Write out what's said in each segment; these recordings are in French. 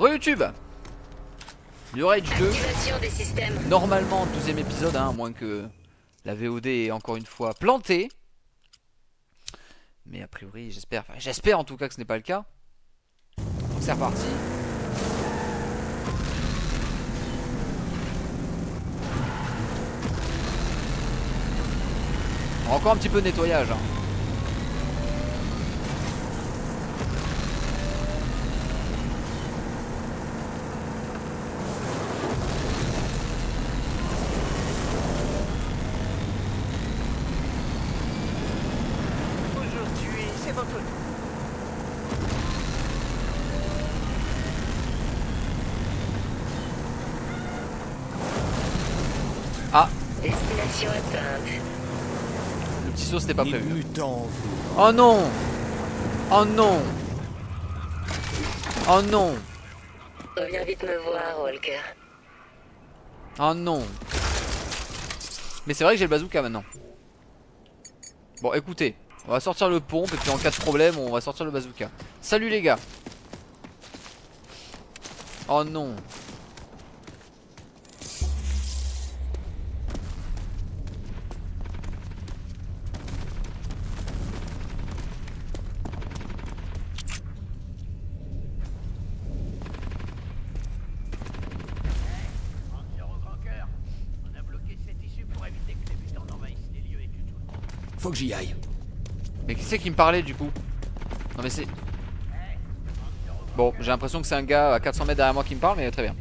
Re-YouTube Du Rage 2. Activation des systèmes. Normalement, deuxième épisode, hein, à moins que la VOD est encore une fois plantée. Mais a priori, j'espère. Enfin, j'espère en tout cas que ce n'est pas le cas. Donc c'est reparti. Encore un petit peu de nettoyage. hein. Aujourd'hui, c'est votre tour. Destination atteinte. Le petit saut, c'était pas Les prévu. mutants, vous. Oh non Oh non Oh non Reviens vite me voir, Walker. Oh non Mais c'est vrai que j'ai le bazooka maintenant. Bon écoutez, on va sortir le pompe et puis en cas de problème on va sortir le bazooka. Salut les gars Oh non Faut que j'y aille. Mais qui c'est qui me parlait du coup Non mais c'est... Bon j'ai l'impression que c'est un gars à 400 mètres derrière moi qui me parle mais très bien.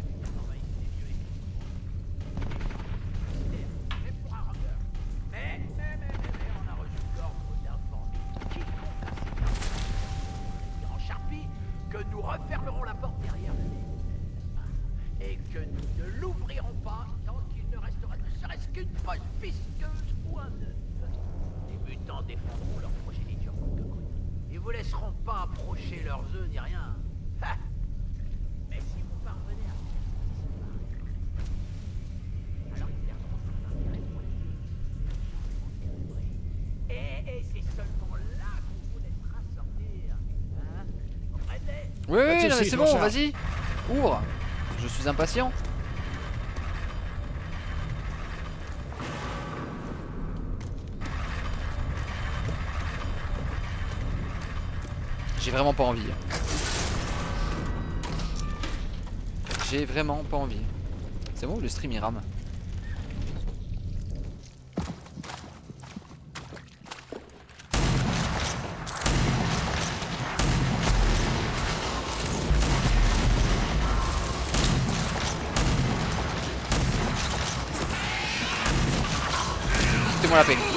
Mais c'est bon vas-y Ouvre Je suis impatient J'ai vraiment pas envie. J'ai vraiment pas envie. C'est bon, le stream il rame. Foutez-moi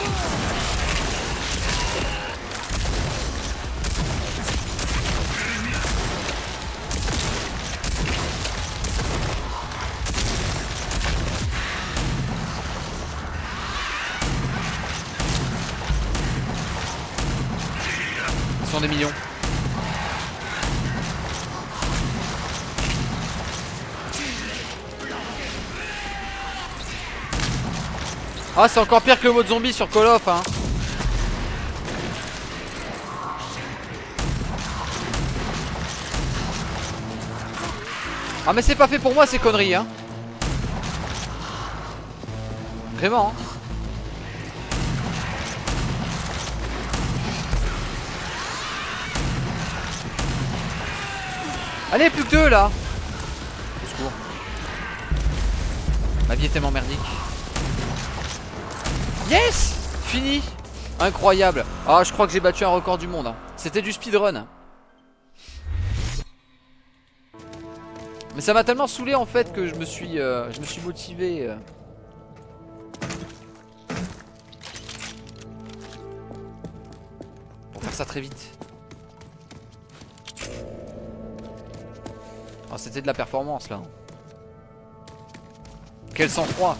Ah c'est encore pire que le mode zombie sur Call of hein. Ah mais c'est pas fait pour moi ces conneries hein. Vraiment hein. Allez plus que deux là. Au secours. Ma vie est tellement merdique Yes Fini Incroyable Ah je crois que j'ai battu un record du monde hein. C'était du speedrun Mais ça m'a tellement saoulé en fait que je me suis euh, je me suis motivé euh. Pour faire ça très vite Ah c'était de la performance là Quel sang-froid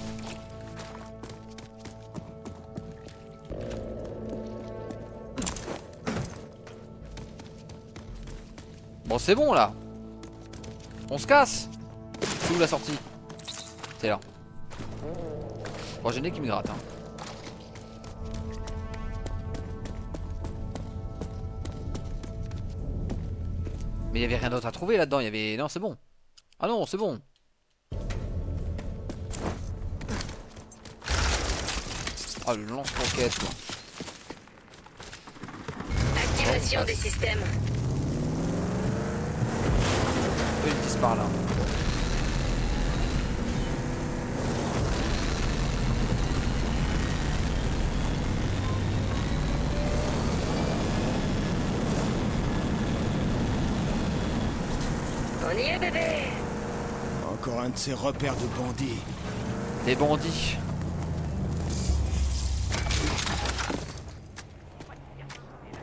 Bon c'est bon là On se casse C'est où la sortie C'est là Bon j'ai le nez qui me gratte hein. Mais il y avait rien d'autre à trouver là-dedans, il y avait... Non c'est bon Ah non, c'est bon. Ah, le lance-roquette, quoi. Activation des systèmes. Par là. On y est, bébé Encore un de ces repères de bandits. Des bandits.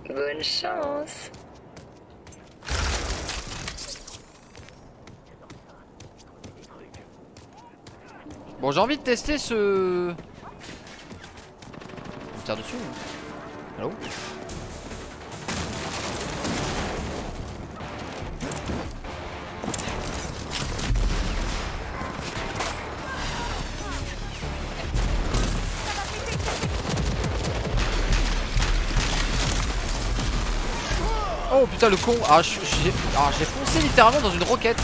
Bonne chance. Bon, j'ai envie de tester ce. On tire dessus. hein. Allô Oh putain le con Ah j'ai ah, j'ai foncé littéralement dans une roquette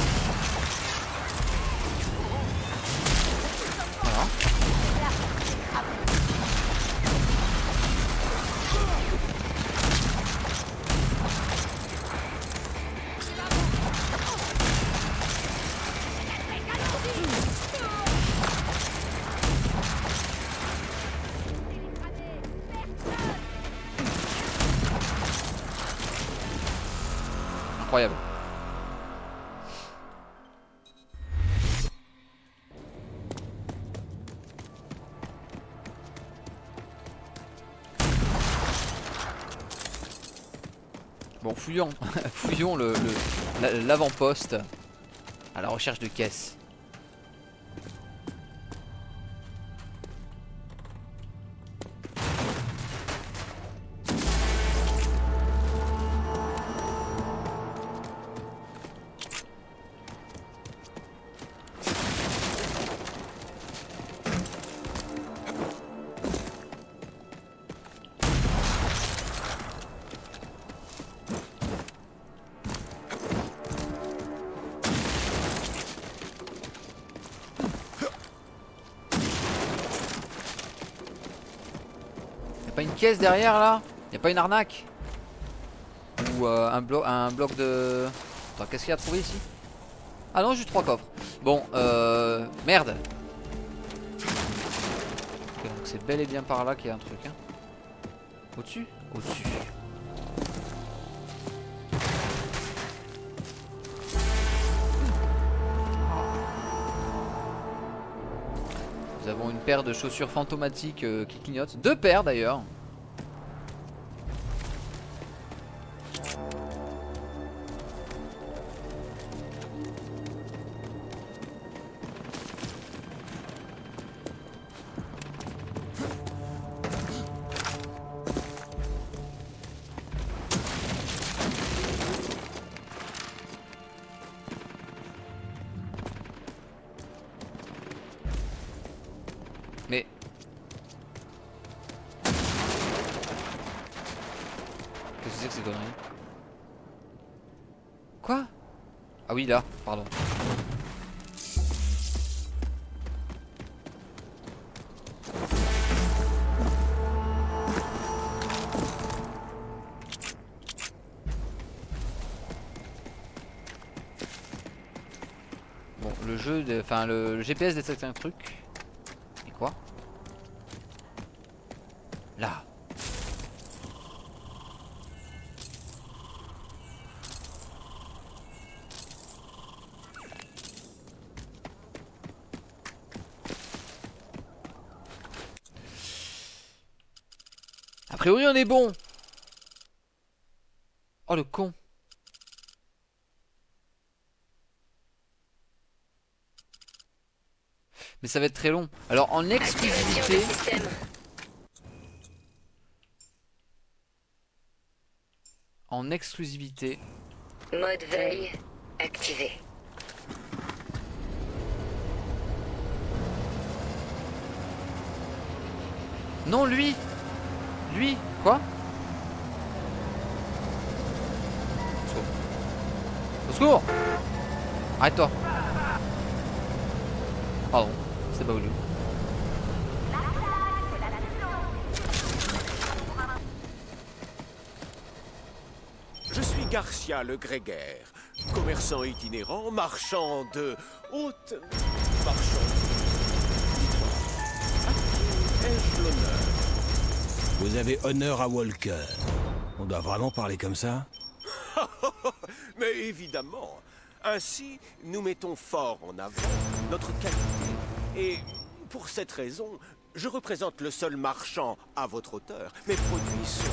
Fouillons, l'avant-poste à la recherche de caisses. Derrière là Y'a pas une arnaque Ou euh, un, blo un bloc de... Attends, qu'est-ce qu'il y a à trouver ici? Ah non, juste trois coffres. Bon, euh... Merde donc c'est bel et bien par là qu'il y a un truc. Hein. Au-dessus? Au-dessus. Nous avons une paire de chaussures fantomatiques euh, qui clignotent. Deux paires d'ailleurs. GPS détecte un truc. Et quoi? Là. A priori on est bon. Oh le con. Mais ça va être très long. Alors en exclusivité... En exclusivité... Mode veille activé. Non, lui. Lui Quoi? Au secours. Au secours. Arrête-toi. Pardon, c'était pas voulu. Je suis Garcia le Grégaire, commerçant itinérant, marchand de haute marchand. Ai-je l'honneur? Vous avez honneur à Walker. On doit vraiment parler comme ça? Mais évidemment, ainsi nous mettons fort en avant notre qualité. Et pour cette raison, je représente le seul marchand à votre hauteur. Mes produits sont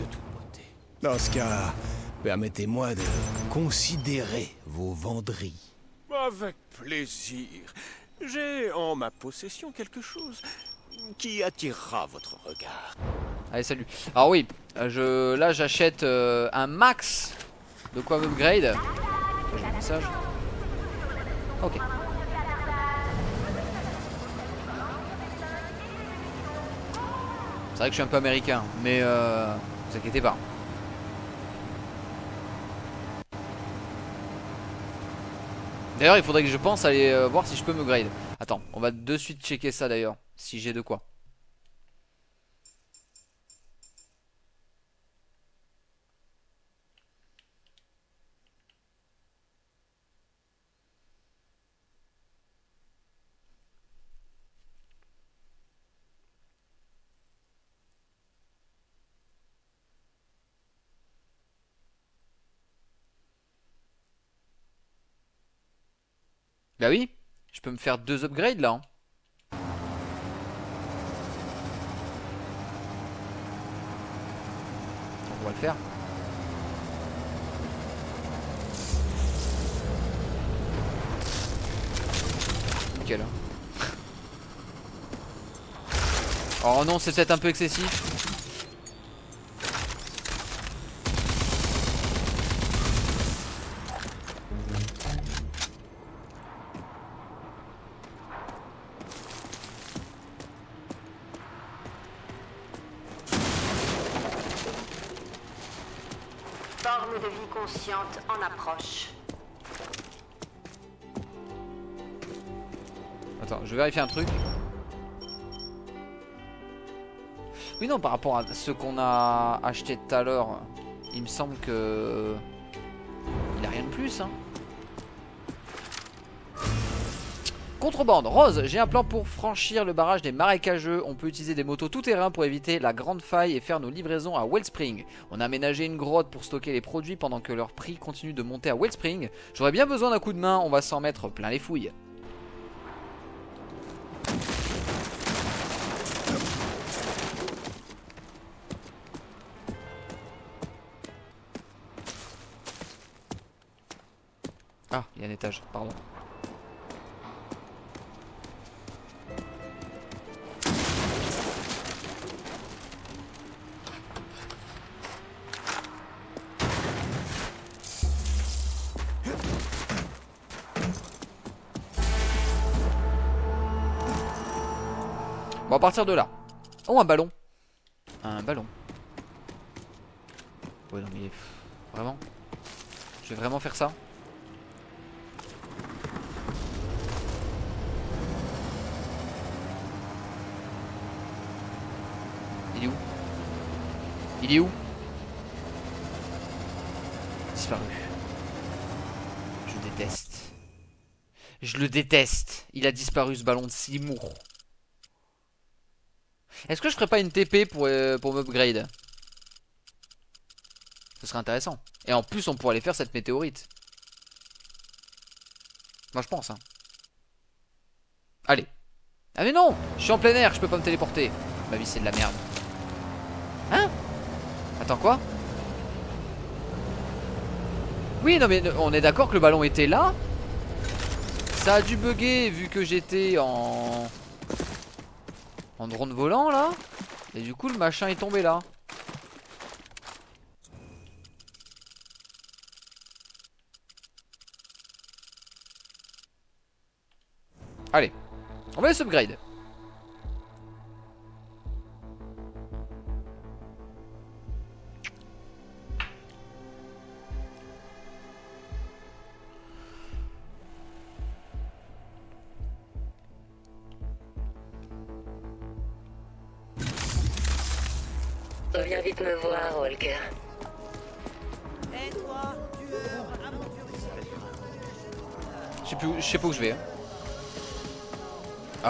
de toute beauté. Dans ce cas, permettez-moi de considérer vos venderies. Avec plaisir. J'ai en ma possession quelque chose qui attirera votre regard. Allez, salut. Alors oui, euh, je, là j'achète euh, un max de quoi m'upgrade. J'ai un message. Ok. C'est vrai que je suis un peu américain, mais euh, vous inquiétez pas. D'ailleurs, il faudrait que je pense aller euh, voir si je peux me grade. Attends, on va de suite checker ça d'ailleurs, si j'ai de quoi. Bah oui, je peux me faire deux upgrades là. hein. On va le faire. Nickel. hein. Oh non, c'est peut-être un peu excessif. En approche. Attends, je vais vérifier un truc. Oui, non, par rapport à ce qu'on a acheté tout à l'heure, il me semble que. Il a rien de plus, hein. Contrebande, Rose, j'ai un plan pour franchir le barrage des marécageux. On peut utiliser des motos tout-terrain pour éviter la grande faille et faire nos livraisons à Wellspring. On a aménagé une grotte pour stocker les produits pendant que leur prix continue de monter à Wellspring. J'aurais bien besoin d'un coup de main, on va s'en mettre plein les fouilles. Ah, il y a un étage, pardon. À partir de là. Oh, un ballon. Un ballon. Ouais, non, mais. Vraiment Je vais vraiment faire ça Il est où? Il est où? Disparu. Je déteste. Je le déteste. Il a disparu ce ballon de Seymour. Est-ce que je ferais pas une TP pour, euh, pour m'upgrade? Ce serait intéressant. Et en plus, on pourrait aller faire cette météorite. Moi, je pense. Hein. Allez. Ah mais non Je suis en plein air, je peux pas me téléporter. Ma vie, c'est de la merde. Hein? Attends, quoi? Oui, non mais on est d'accord que le ballon était là? Ça a dû bugger vu que j'étais en... En drone volant là. Et du coup le machin est tombé là. Allez. On va les upgrade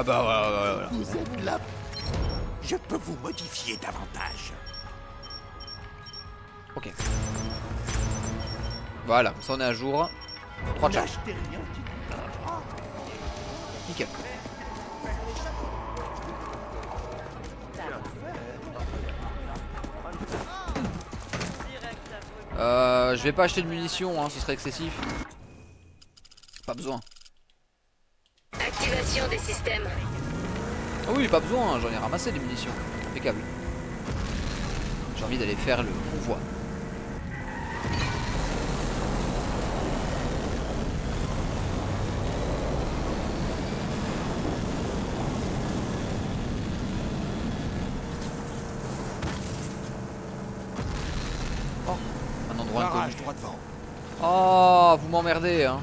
bah voilà, voilà, voilà. Vous êtes là. Je peux vous modifier davantage. Ok. Voilà, ça on est à jour. 3 de charge. N'achetez rien qui Nickel. Euh, je vais pas acheter de munitions, hein, ce serait excessif. Pas besoin. Ah oui, pas besoin, j'en ai ramassé des munitions. Impeccable. J'ai envie d'aller faire le convoi. Oh. Oh, vous m'emmerdez, hein.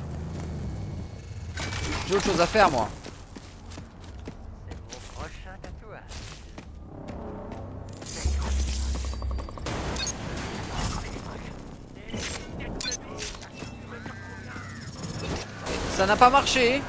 J'ai autre chose à faire, moi. Ça n'a pas marché.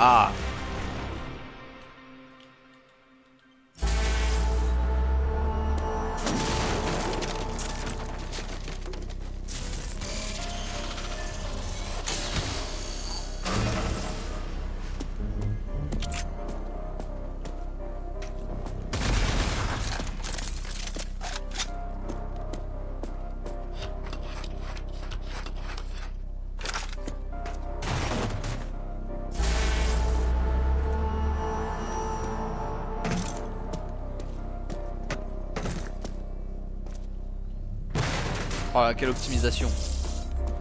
Ah Oh là, quelle optimisation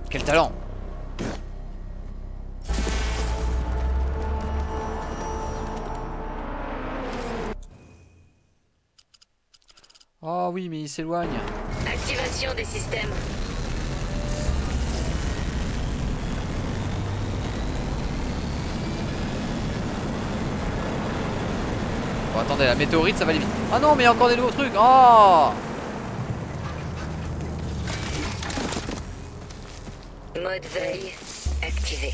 Quel talent Oh oui, mais il s'éloigne. Activation des systèmes. Bon, attendez, la météorite, ça va aller vite. Ah non, mais il y a encore des nouveaux trucs. Oh Mode veille activé.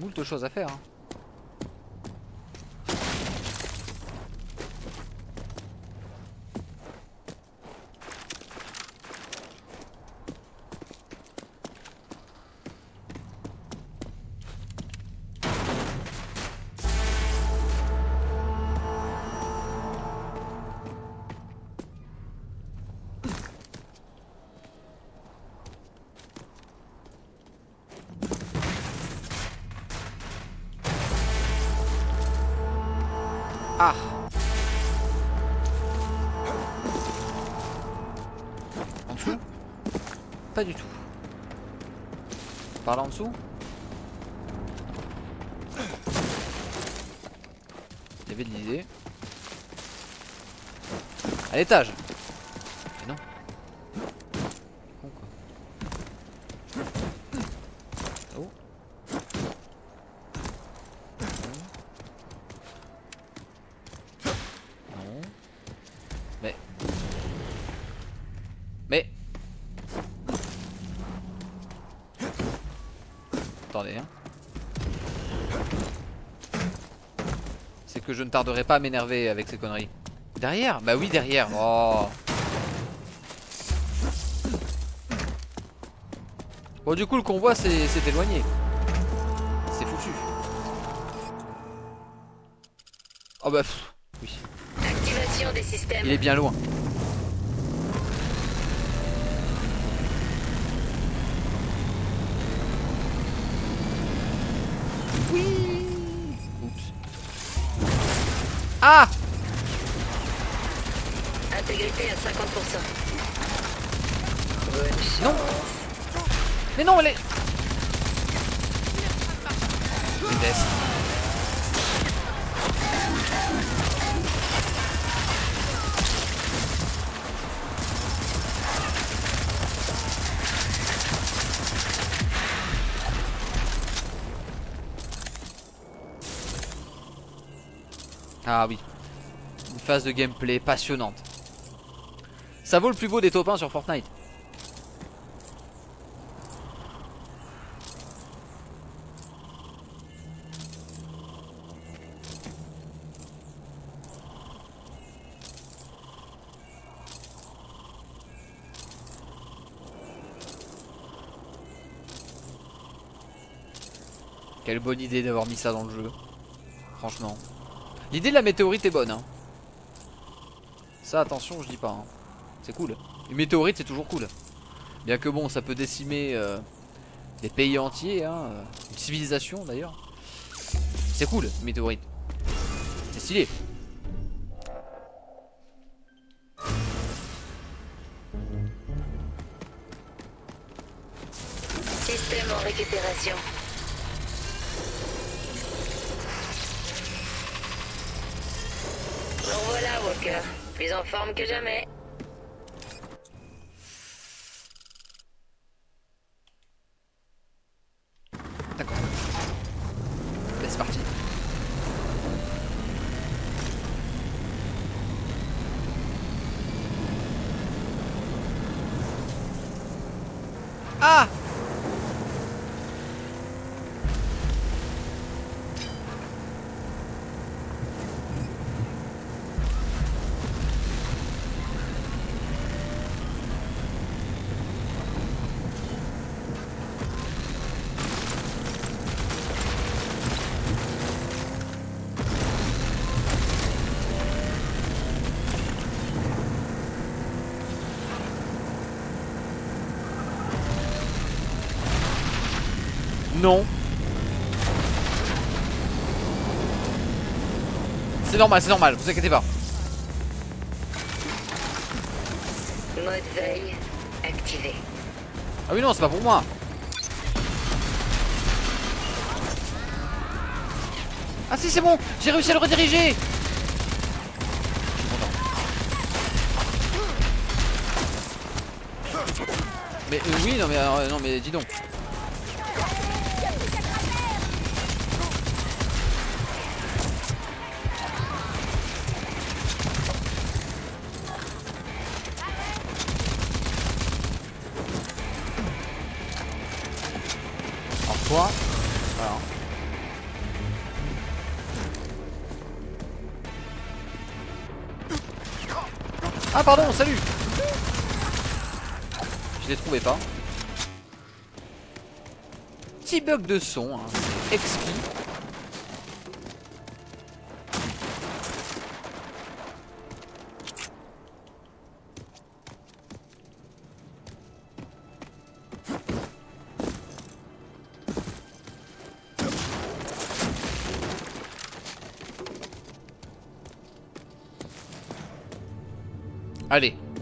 Moult choses à faire. hein. Par là en dessous Il y avait de l'idée. À l'étage que je ne tarderai pas à m'énerver avec ces conneries. Derrière? Bah oui, derrière. Oh. Bon, du coup, le convoi s'est éloigné. C'est foutu. Oh bah, pff, oui. Activation des systèmes. Il est bien loin. Ah Intégrité à 50%. Bonne chance. Non. Mais non, elle est... Je Ah oui. Une phase de gameplay passionnante. Ça vaut le plus beau des top 1 sur Fortnite. Quelle bonne idée d'avoir mis ça dans le jeu. Franchement. L'idée de la météorite est bonne. Hein. Ça, attention, je dis pas. hein. C'est cool. Une météorite, c'est toujours cool. Bien que bon, ça peut décimer euh, des pays entiers. Hein, euh, une civilisation d'ailleurs. C'est cool, météorite. C'est stylé. Forme que jamais. Normal, c'est normal, vous inquiétez pas. Mode veille activé. Ah oui non, c'est pas pour moi. Ah si c'est bon, j'ai réussi à le rediriger. Je suis content. Mais euh, oui non mais euh, non mais dis donc. Ah pardon, salut Je les trouvais pas. Petit bug de son, hein. exquis.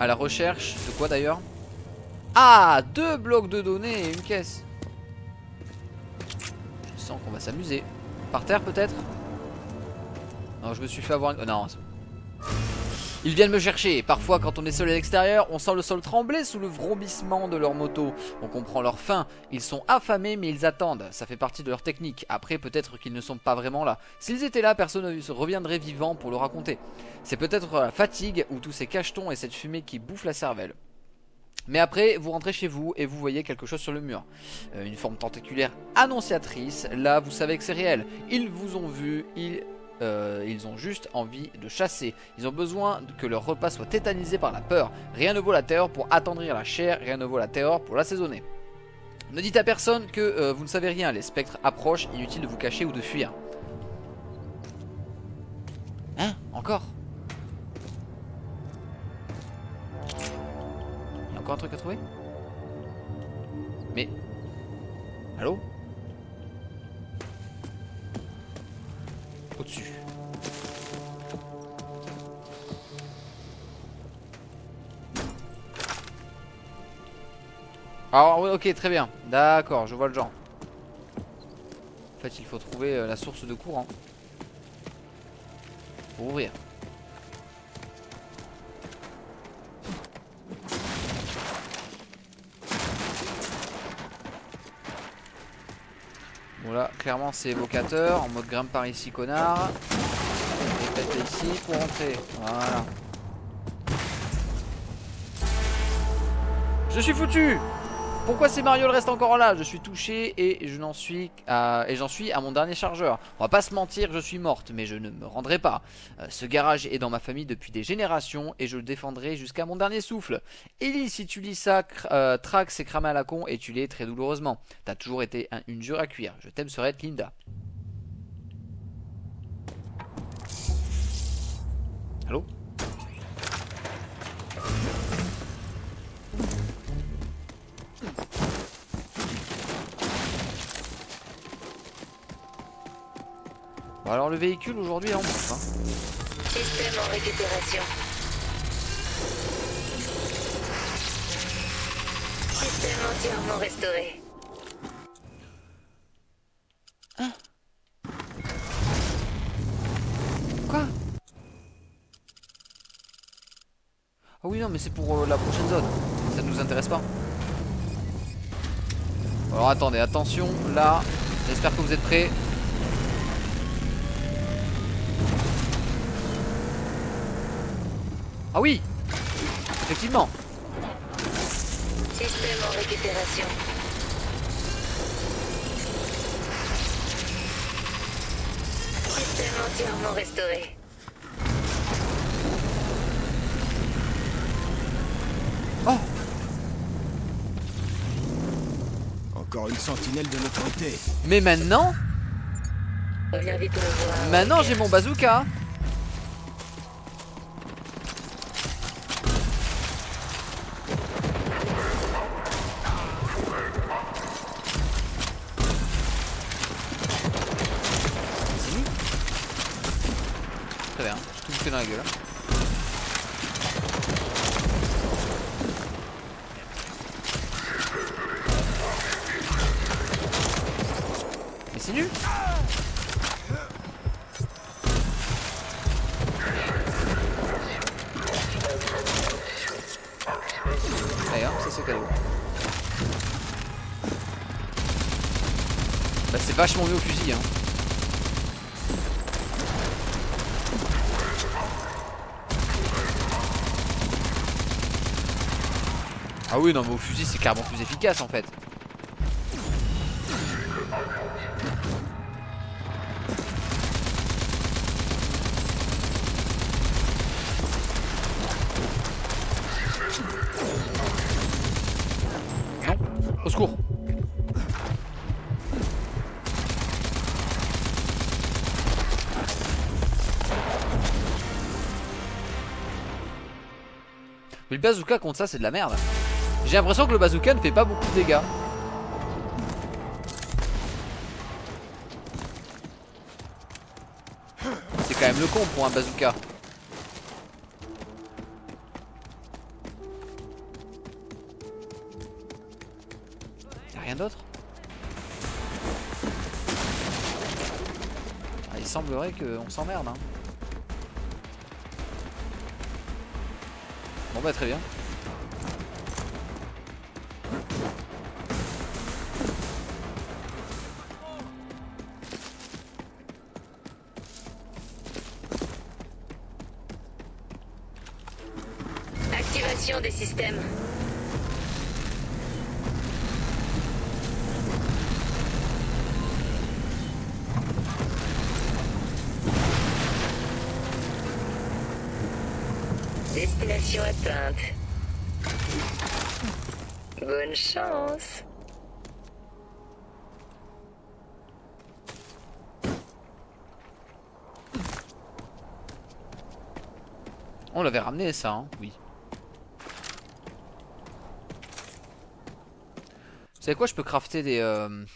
à la recherche de quoi d'ailleurs Ah Deux blocs de données et une caisse Je sens qu'on va s'amuser. Par terre peut-être? Non, je me suis fait avoir... Oh, non, c'est. Ils viennent me chercher. Parfois, quand on est seul à l'extérieur, on sent le sol trembler sous le vrombissement de leur moto. On comprend leur faim. Ils sont affamés, mais ils attendent. Ça fait partie de leur technique. Après, peut-être qu'ils ne sont pas vraiment là. S'ils étaient là, personne ne reviendrait vivant pour le raconter. C'est peut-être la fatigue ou tous ces cachetons et cette fumée qui bouffe la cervelle. Mais après, vous rentrez chez vous et vous voyez quelque chose sur le mur. Euh, une forme tentaculaire annonciatrice. Là, vous savez que c'est réel. Ils vous ont vu, ils, euh, ils ont juste envie de chasser. Ils ont besoin que leur repas soit tétanisé par la peur. Rien ne vaut la terreur pour attendrir la chair, rien ne vaut la terreur pour l'assaisonner. Ne dites à personne que euh, vous ne savez rien, les spectres approchent, inutile de vous cacher ou de fuir. Hein? Encore? Il y a encore un truc à trouver? Mais... Allô? Alors ok très bien. D'accord je vois le genre. En fait il faut trouver euh, la source de courant. Pour ouvrir. Bon là, clairement c'est évocateur, en mode grimpe par ici connard. Et peut-être ici pour rentrer. Voilà. Je suis foutu Pourquoi ces marioles restent encore là? Je suis touché et suis j'en suis à mon dernier chargeur. On va pas se mentir, je suis morte, mais je ne me rendrai pas. Euh, ce garage est dans ma famille depuis des générations et je le défendrai jusqu'à mon dernier souffle. Ellie, si tu lis ça, euh, Trax est cramé à la con et tu l'es très douloureusement. T'as toujours été un- une dure à cuire. Je t'aime, serait Linda. Allô? Alors le véhicule aujourd'hui en bouffe, hein. Système en récupération. Système entièrement restauré. Quoi? Ah oui non mais c'est pour euh, la prochaine zone Ça ne nous intéresse pas Alors attendez attention là J'espère que vous êtes prêts Ah oui Effectivement Système en récupération. Système entièrement restauré. Oh Encore une sentinelle de notre côté. Mais maintenant Reviens vite me voir. Maintenant j'ai mon bazooka Ah oui non mais au fusil c'est carrément plus efficace en fait. Non Au secours Mais le bazooka contre ça c'est de la merde J'ai l'impression que le bazooka ne fait pas beaucoup de dégâts C'est quand même le con pour un bazooka Y'a rien d'autre? Semblerait qu'on s'emmerde. Hein. Bon bah très bien. On l'avait ramené ça, hein oui. Vous savez quoi, je peux crafter des... euh,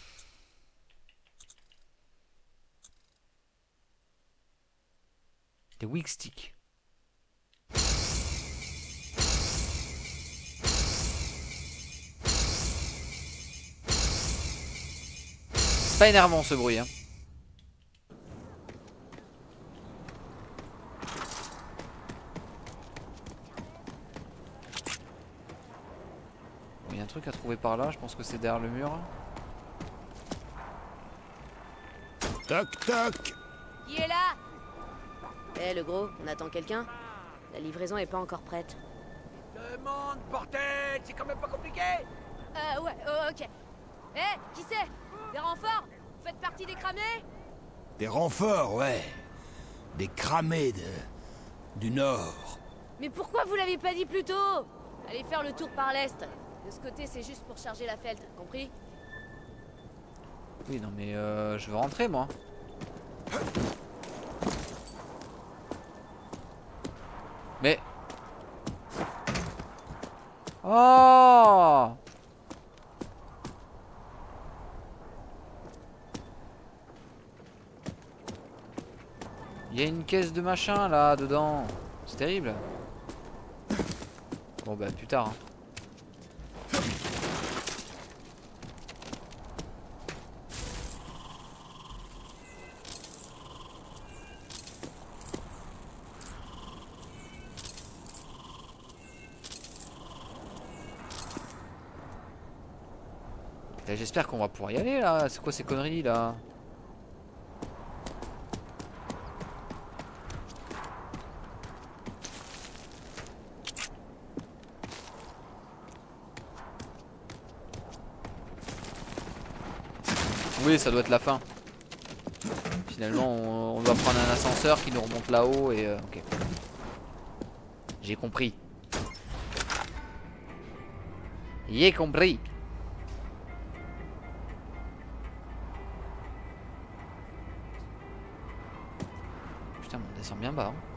Des weak sticks. C'est pas énervant ce bruit, hein. Il y a un truc à trouver par là, je pense que c'est derrière le mur. Toc toc Qui est là? Eh le gros, on attend quelqu'un? La livraison est pas encore prête. Demande, portette, c'est quand même pas compliqué. Euh ouais, oh, ok. Eh, qui c'est? Des renforts? Vous faites partie des cramés? Des renforts, ouais. Des cramés de... du Nord. Mais pourquoi vous l'avez pas dit plus tôt? Allez faire le tour par l'est. De ce côté, c'est juste pour charger la felt, compris? Oui, non mais euh, je veux rentrer moi. Mais... Oh Il y a une caisse de machin là dedans. C'est terrible. Bon bah plus tard. hein. J'espère qu'on va pouvoir y aller là. C'est quoi ces conneries là? Oui, ça doit être la fin. Finalement, on, doit prendre un ascenseur qui nous remonte là-haut et... euh, ok. J'ai compris. J'ai compris. Mais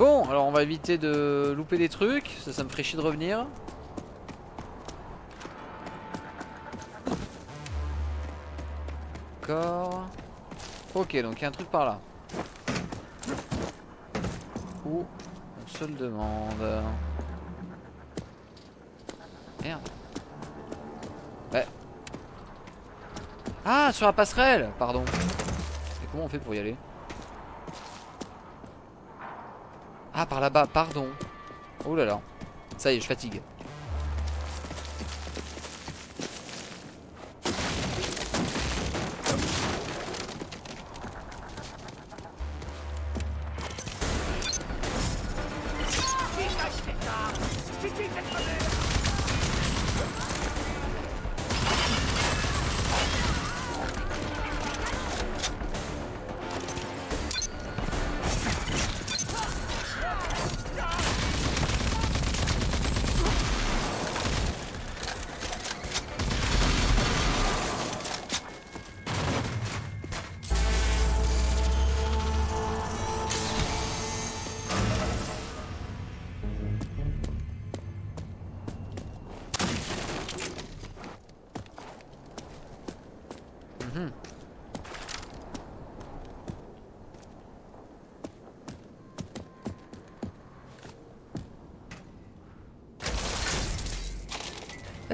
Bon, alors on va éviter de louper des trucs. Ça, me ferait de revenir. D'accord. Ok, donc il y a un truc par là. Où on se le demande. Merde. Ouais. Ah, sur la passerelle Pardon. Et comment on fait pour y aller? Ah, par là-bas, pardon. Oh là là. Ça y est, je fatigue.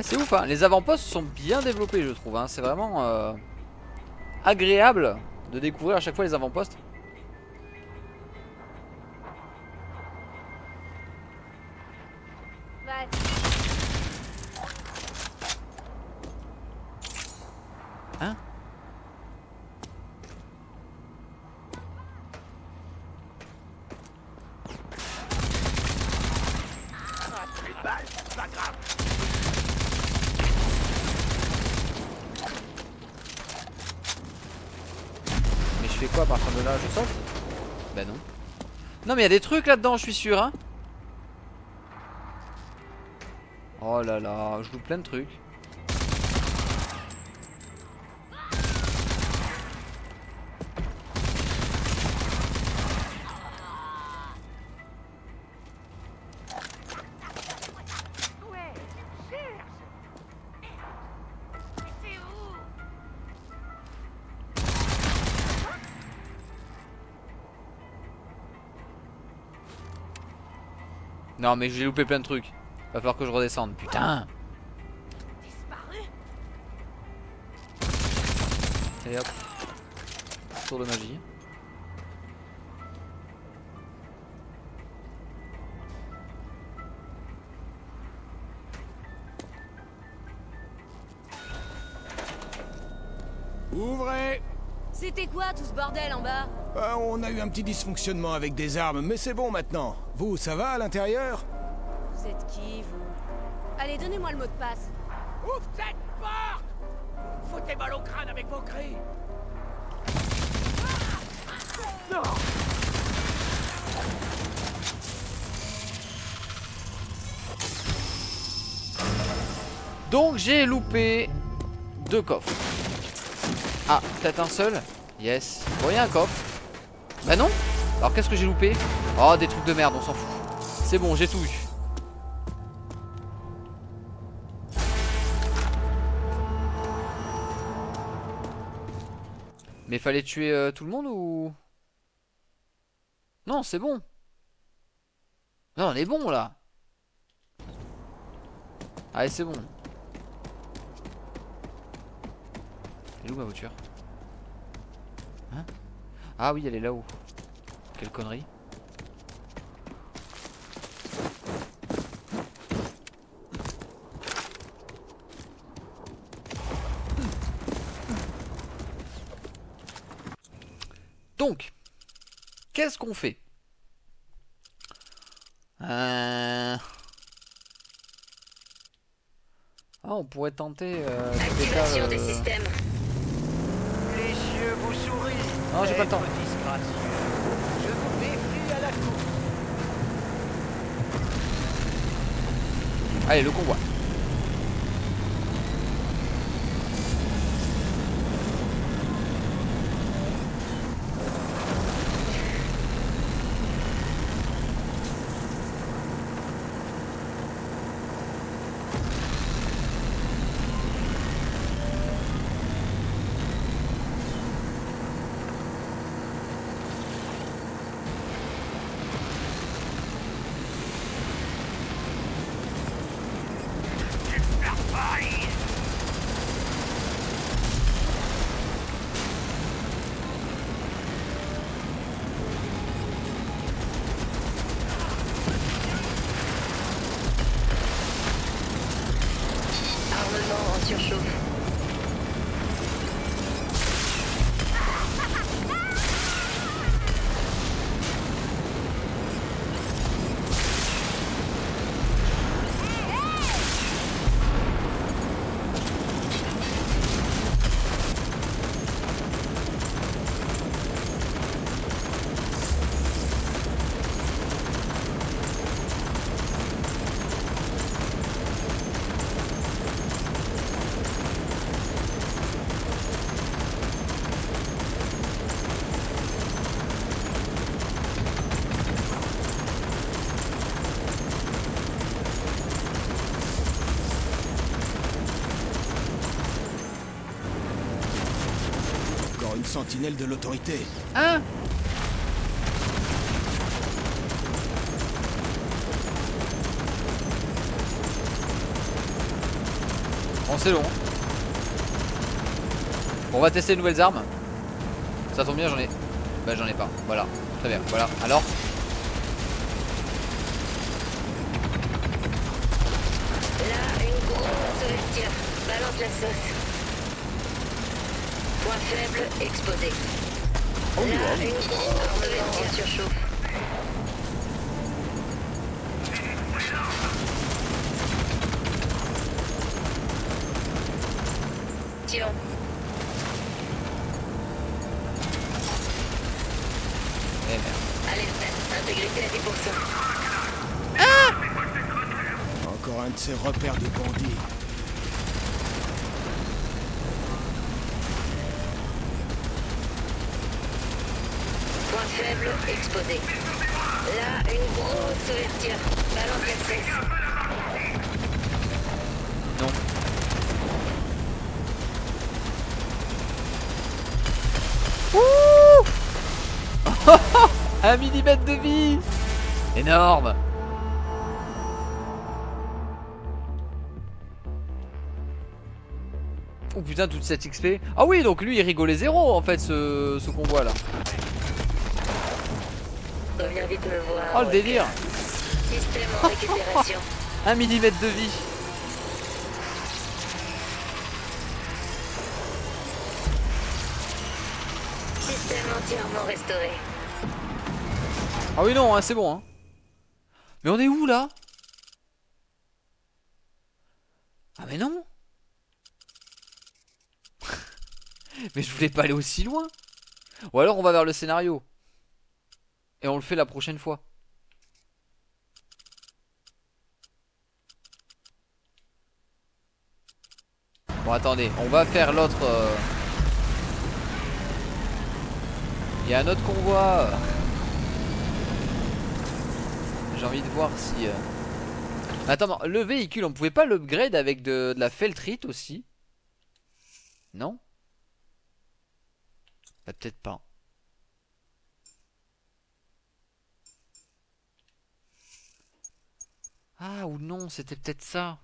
C'est ouf, hein. les avant-postes sont bien développés, je trouve. hein. C'est vraiment euh, agréable de découvrir à chaque fois les avant-postes. Ouais. Hein Une balle, c'est pas grave. Mais je fais quoi à partir de là Je saute Bah non. Non mais il y a des trucs là-dedans, je suis sûr. Hein oh là là, je loupe plein de trucs. Non mais j'ai loupé plein de trucs. Va falloir que je redescende. Putain Disparu Et hop. Tour de magie. Ouvrez C'était quoi tout ce bordel en bas? Euh, On a eu un petit dysfonctionnement avec des armes, mais c'est bon maintenant. Vous, ça va à l'intérieur? Vous êtes qui, vous? Allez, donnez-moi le mot de passe. Ouvre cette porte Foutez mal au crâne avec vos cris Non Donc j'ai loupé deux coffres. Ah, peut-être un seul? Yes. Bon, il y a un coffre. Bah non Alors qu'est-ce que j'ai loupé? Oh, des trucs de merde, on s'en fout. C'est bon, j'ai tout eu. Mais fallait tuer euh, tout le monde ou... Non, c'est bon. Non, on est bon là. Allez, c'est bon. Elle est où ma voiture? Hein? Ah oui, elle est là-haut. Quelle connerie. Donc, qu'est-ce qu'on fait Euh... Ah, on pourrait tenter... Euh, Activation bêta, des euh, systèmes. Les cieux vous sourient Non, j'ai pas le temps. Je vous défie à la cour Allez, le convoi. Sentinelle de l'autorité. Hein? Bon c'est long. Bon, on va tester de nouvelles armes. Ça tombe bien j'en ai. Bah j'en ai pas. Voilà. Très bien. Voilà. Alors? Là, une grosse ouverture. Balance la sauce. Faible, exposé. Là, une grosse ouverture. surchauffe. Tirons. Eh merde. Alerte. Intégrité à 10%. Encore un de ces repères de bandits. Point faible, exposé. Là, une grosse ouverture. Balance la cesse. Non. Ouh Un millimètre de vie Énorme Oh putain toute cette XP Ah oui donc lui il rigolait zéro en fait ce, ce convoi là. Oh le délire Système en récupération. Un millimètre de vie Système entièrement restauré. Ah oui non hein, c'est bon hein. Mais on est où là? Ah mais non. Mais je voulais pas aller aussi loin. Ou alors on va vers le scénario. Et on le fait la prochaine fois. Bon attendez, on va faire l'autre euh, Il y a un autre convoi J'ai envie de voir si... euh, Attends, le véhicule, on pouvait pas l'upgrade avec de, de la feltrite aussi? Non? Bah peut-être pas. Ah ou non, c'était peut-être ça.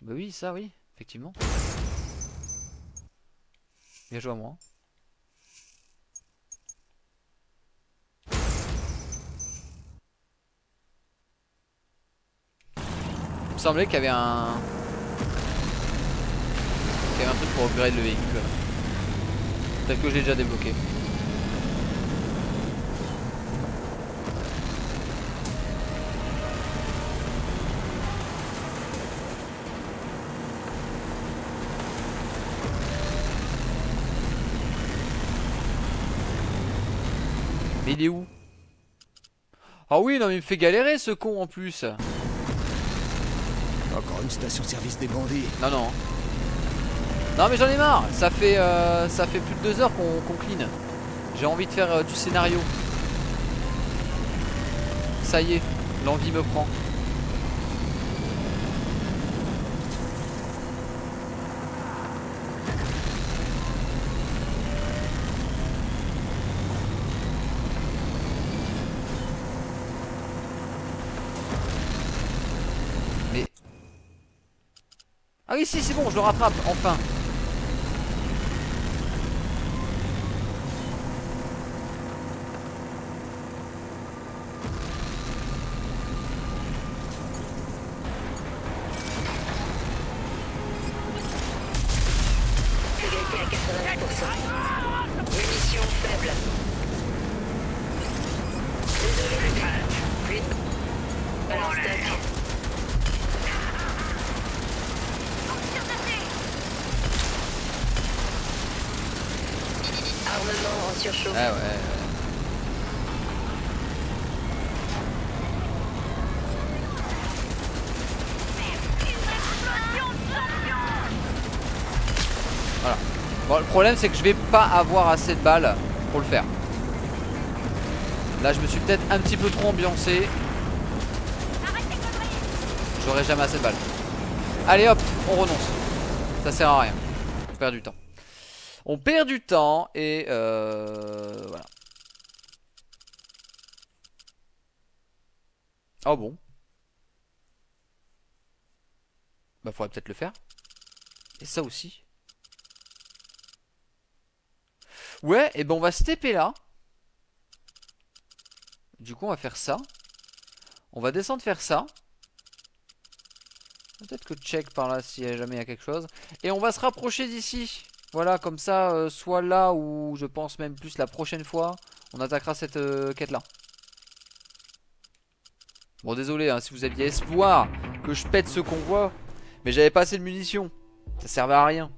Bah oui, ça oui, effectivement. Bien joué à moi. Il me semblait qu'il y avait un... Qu'il y avait un truc pour upgrade le véhicule. Peut-être que je l'ai déjà débloqué. Il est où? Ah oui, non mais il me fait galérer ce con en plus. Encore une station-service des bandits. Non non. Non mais j'en ai marre. Ça fait euh, ça fait plus de deux heures qu'on qu'on clean. J'ai envie de faire euh, du scénario. Ça y est, l'envie me prend. Oui si c'est bon, je le rattrape, enfin Ah. Voilà. Bon, le problème c'est que je vais pas avoir assez de balles pour le faire. Là, je me suis peut-être un petit peu trop ambiancé. J'aurai jamais assez de balles. Allez hop, on renonce. Ça sert à rien. On perd du temps. On perd du temps et euh, voilà. Oh bon? Bah faudrait peut-être le faire. Et ça aussi. Ouais, et ben on va se TP là. Du coup on va faire ça. On va descendre faire ça. Peut-être que check par là si jamais il y a quelque chose. Et on va se rapprocher d'ici. Voilà, comme ça, euh, soit là ou je pense même plus la prochaine fois, on attaquera cette euh, quête là. Bon désolé hein, si vous aviez espoir que je pète ce convoi. Mais j'avais pas assez de munitions. Ça servait à rien.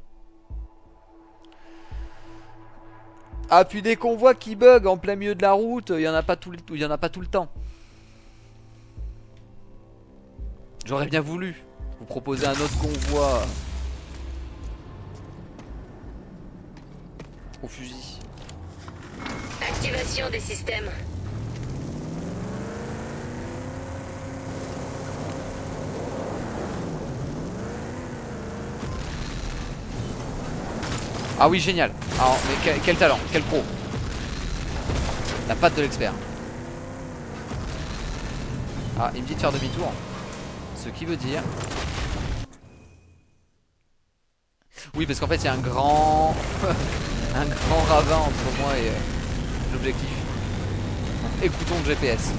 Ah puis des convois qui bug en plein milieu de la route, il y en a pas tout le temps. J'aurais bien voulu vous proposer un autre convoi au fusil. Activation des systèmes. Ah oui génial. Alors mais quel, quel talent, quel pro. La patte de l'expert. Ah il me dit de faire demi-tour. Ce qui veut dire Oui parce qu'en fait il y a un grand Un grand ravin entre moi et euh, l'objectif Écoutons le GPS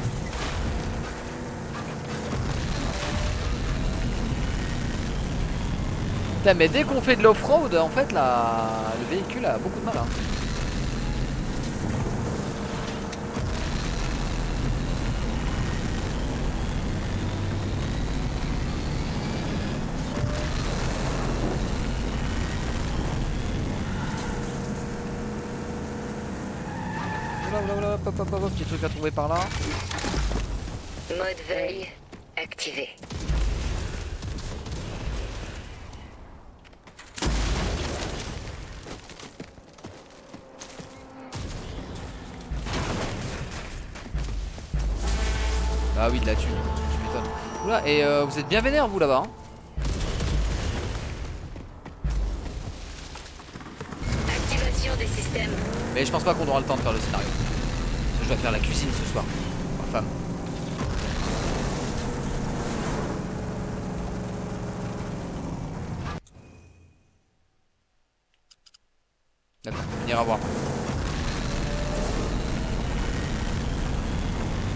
mais dès qu'on fait de l'off-road en fait la... le véhicule a beaucoup de mal hein. Oula, oula, oula, hop, hop, hop, hop, petit truc à trouver par là. Mode veille activé. Ah oui, de la thune, tu m'étonnes. Oula, et euh, vous êtes bien vénère vous là-bas. Hein Activation des systèmes. Mais je pense pas qu'on aura le temps de faire le scénario. Je dois faire la cuisine ce soir. Ma femme. D'accord, on ira voir.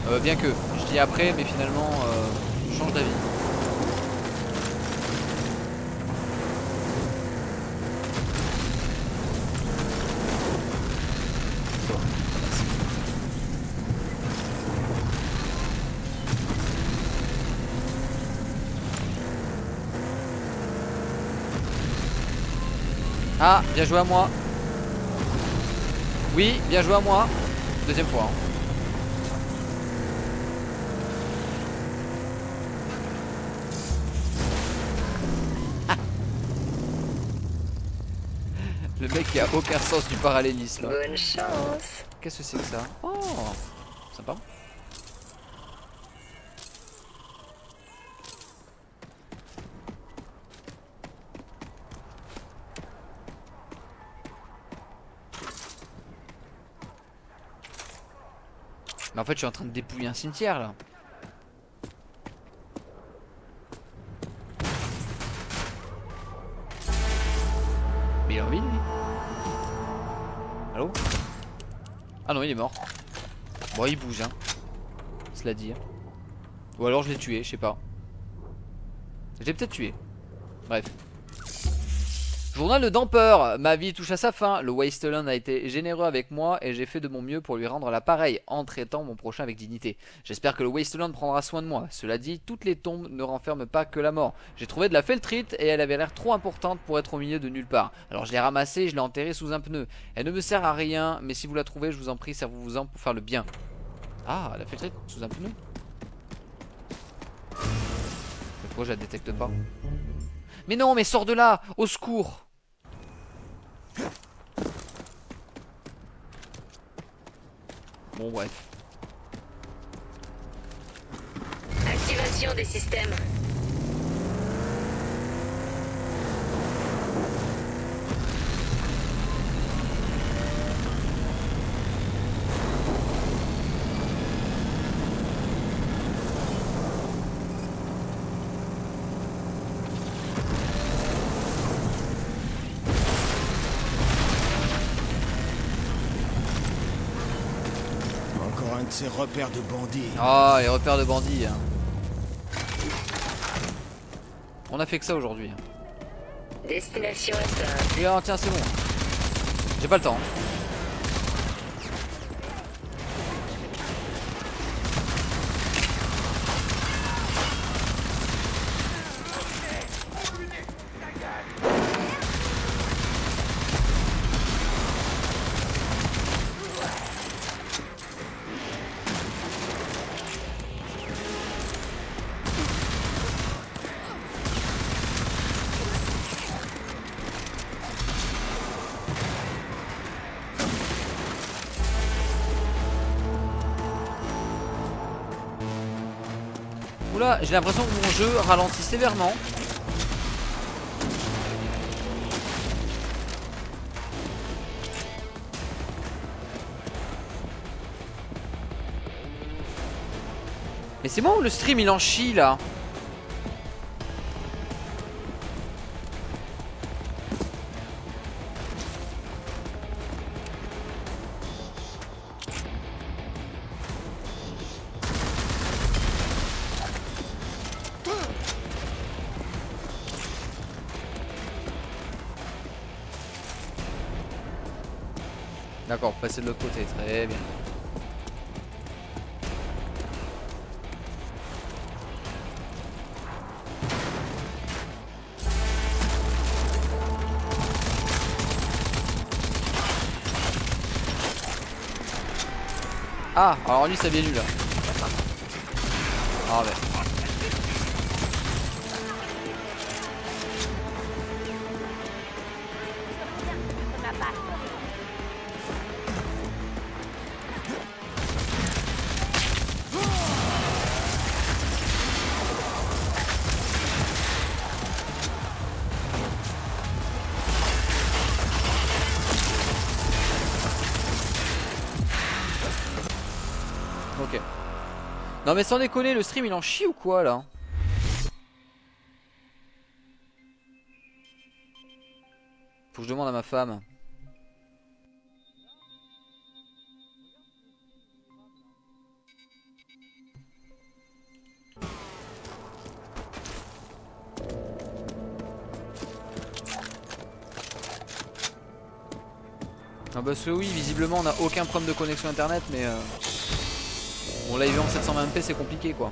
Euh, bien que, je dis après, mais finalement, euh, je change d'avis. Ah, bien joué à moi. Oui, bien joué à moi. Deuxième fois. hein. Le mec qui a aucun sens du parallélisme. là. Bonne chance. Qu'est-ce que c'est que ça? Oh Sympa. Mais en fait je suis en train de dépouiller un cimetière là. Mais il est en vie lui. Allô? Ah non il est mort. Bon il bouge hein. Cela dit. Ou alors je l'ai tué je sais pas. Je l'ai peut-être tué. Bref Journal de Damper, ma vie touche à sa fin, le Wasteland a été généreux avec moi et j'ai fait de mon mieux pour lui rendre l'appareil en traitant mon prochain avec dignité. J'espère que le Wasteland prendra soin de moi. Cela dit, toutes les tombes ne renferment pas que la mort. J'ai trouvé de la feltrite et elle avait l'air trop importante pour être au milieu de nulle part. Alors je l'ai ramassée et je l'ai enterrée sous un pneu. Elle ne me sert à rien, mais si vous la trouvez, je vous en prie, servez-vous-en pour faire le bien. Ah, la feltrite sous un pneu? Pourquoi je la détecte pas mais non, mais sors de là Au secours Bon, bref. Activation des systèmes. Repères de bandits. Ah, les repères de bandits. hein. On a fait que ça aujourd'hui. Destination atteinte. Et ah, tiens, c'est bon. J'ai pas le temps. J'ai l'impression que mon jeu ralentit sévèrement. Mais c'est ou le stream il en chie là passer de l'autre côté, très bien. Ah, alors lui ça vient lui là. Ah ouais. Non mais sans déconner, le stream il en chie ou quoi là? Faut que je demande à ma femme. Ah bah ce oui, visiblement on a aucun problème de connexion internet mais... Euh... Bon live en 720p c'est compliqué quoi.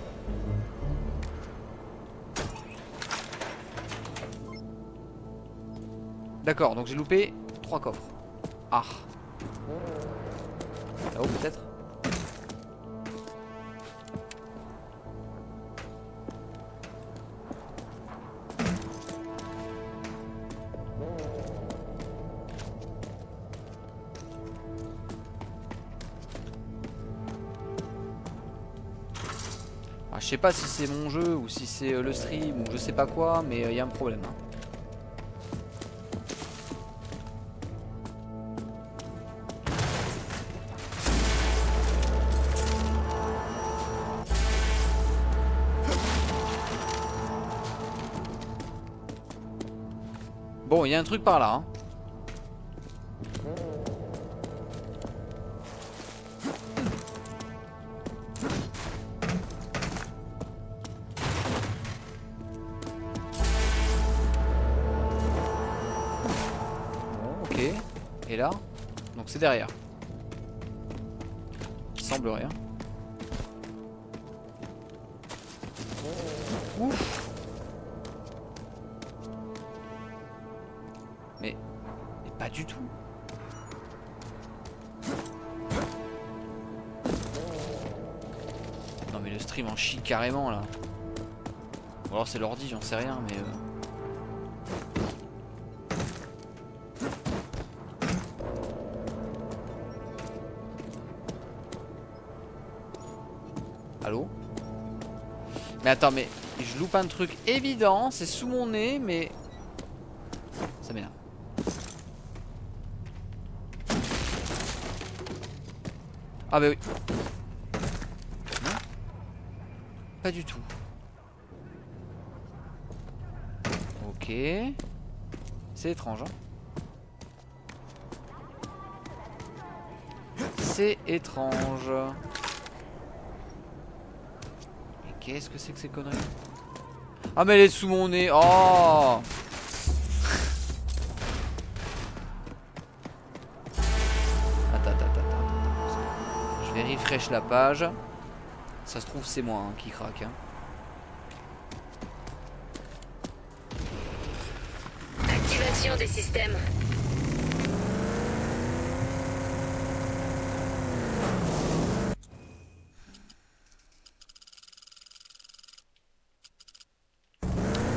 D'accord, donc j'ai loupé trois coffres. Ah. Là-haut peut-être sais pas si c'est mon jeu ou si c'est euh, le stream ou je sais pas quoi, mais il y a un problème. hein. Bon, il y a un truc par là. hein. Derrière. Il semble rien. Ouf Mais... Mais pas du tout. Non mais le stream en chie carrément là. Ou alors c'est l'ordi, j'en sais rien mais... euh, Mais attends, mais je loupe un truc évident, c'est sous mon nez, mais... Ça m'énerve. Ah bah oui. Pas du tout. Ok. C'est étrange, hein C'est étrange. Qu'est-ce que c'est que ces conneries Ah mais elle est sous mon nez Oh Attends, attends, attends, attends. Je vais refresh la page. Ça se trouve c'est moi hein, qui craque. hein. Activation des systèmes.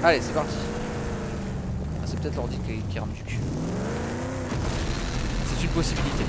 Allez, c'est parti. Ah, c'est peut-être l'ordi qui, qui rame du cul. C'est une possibilité.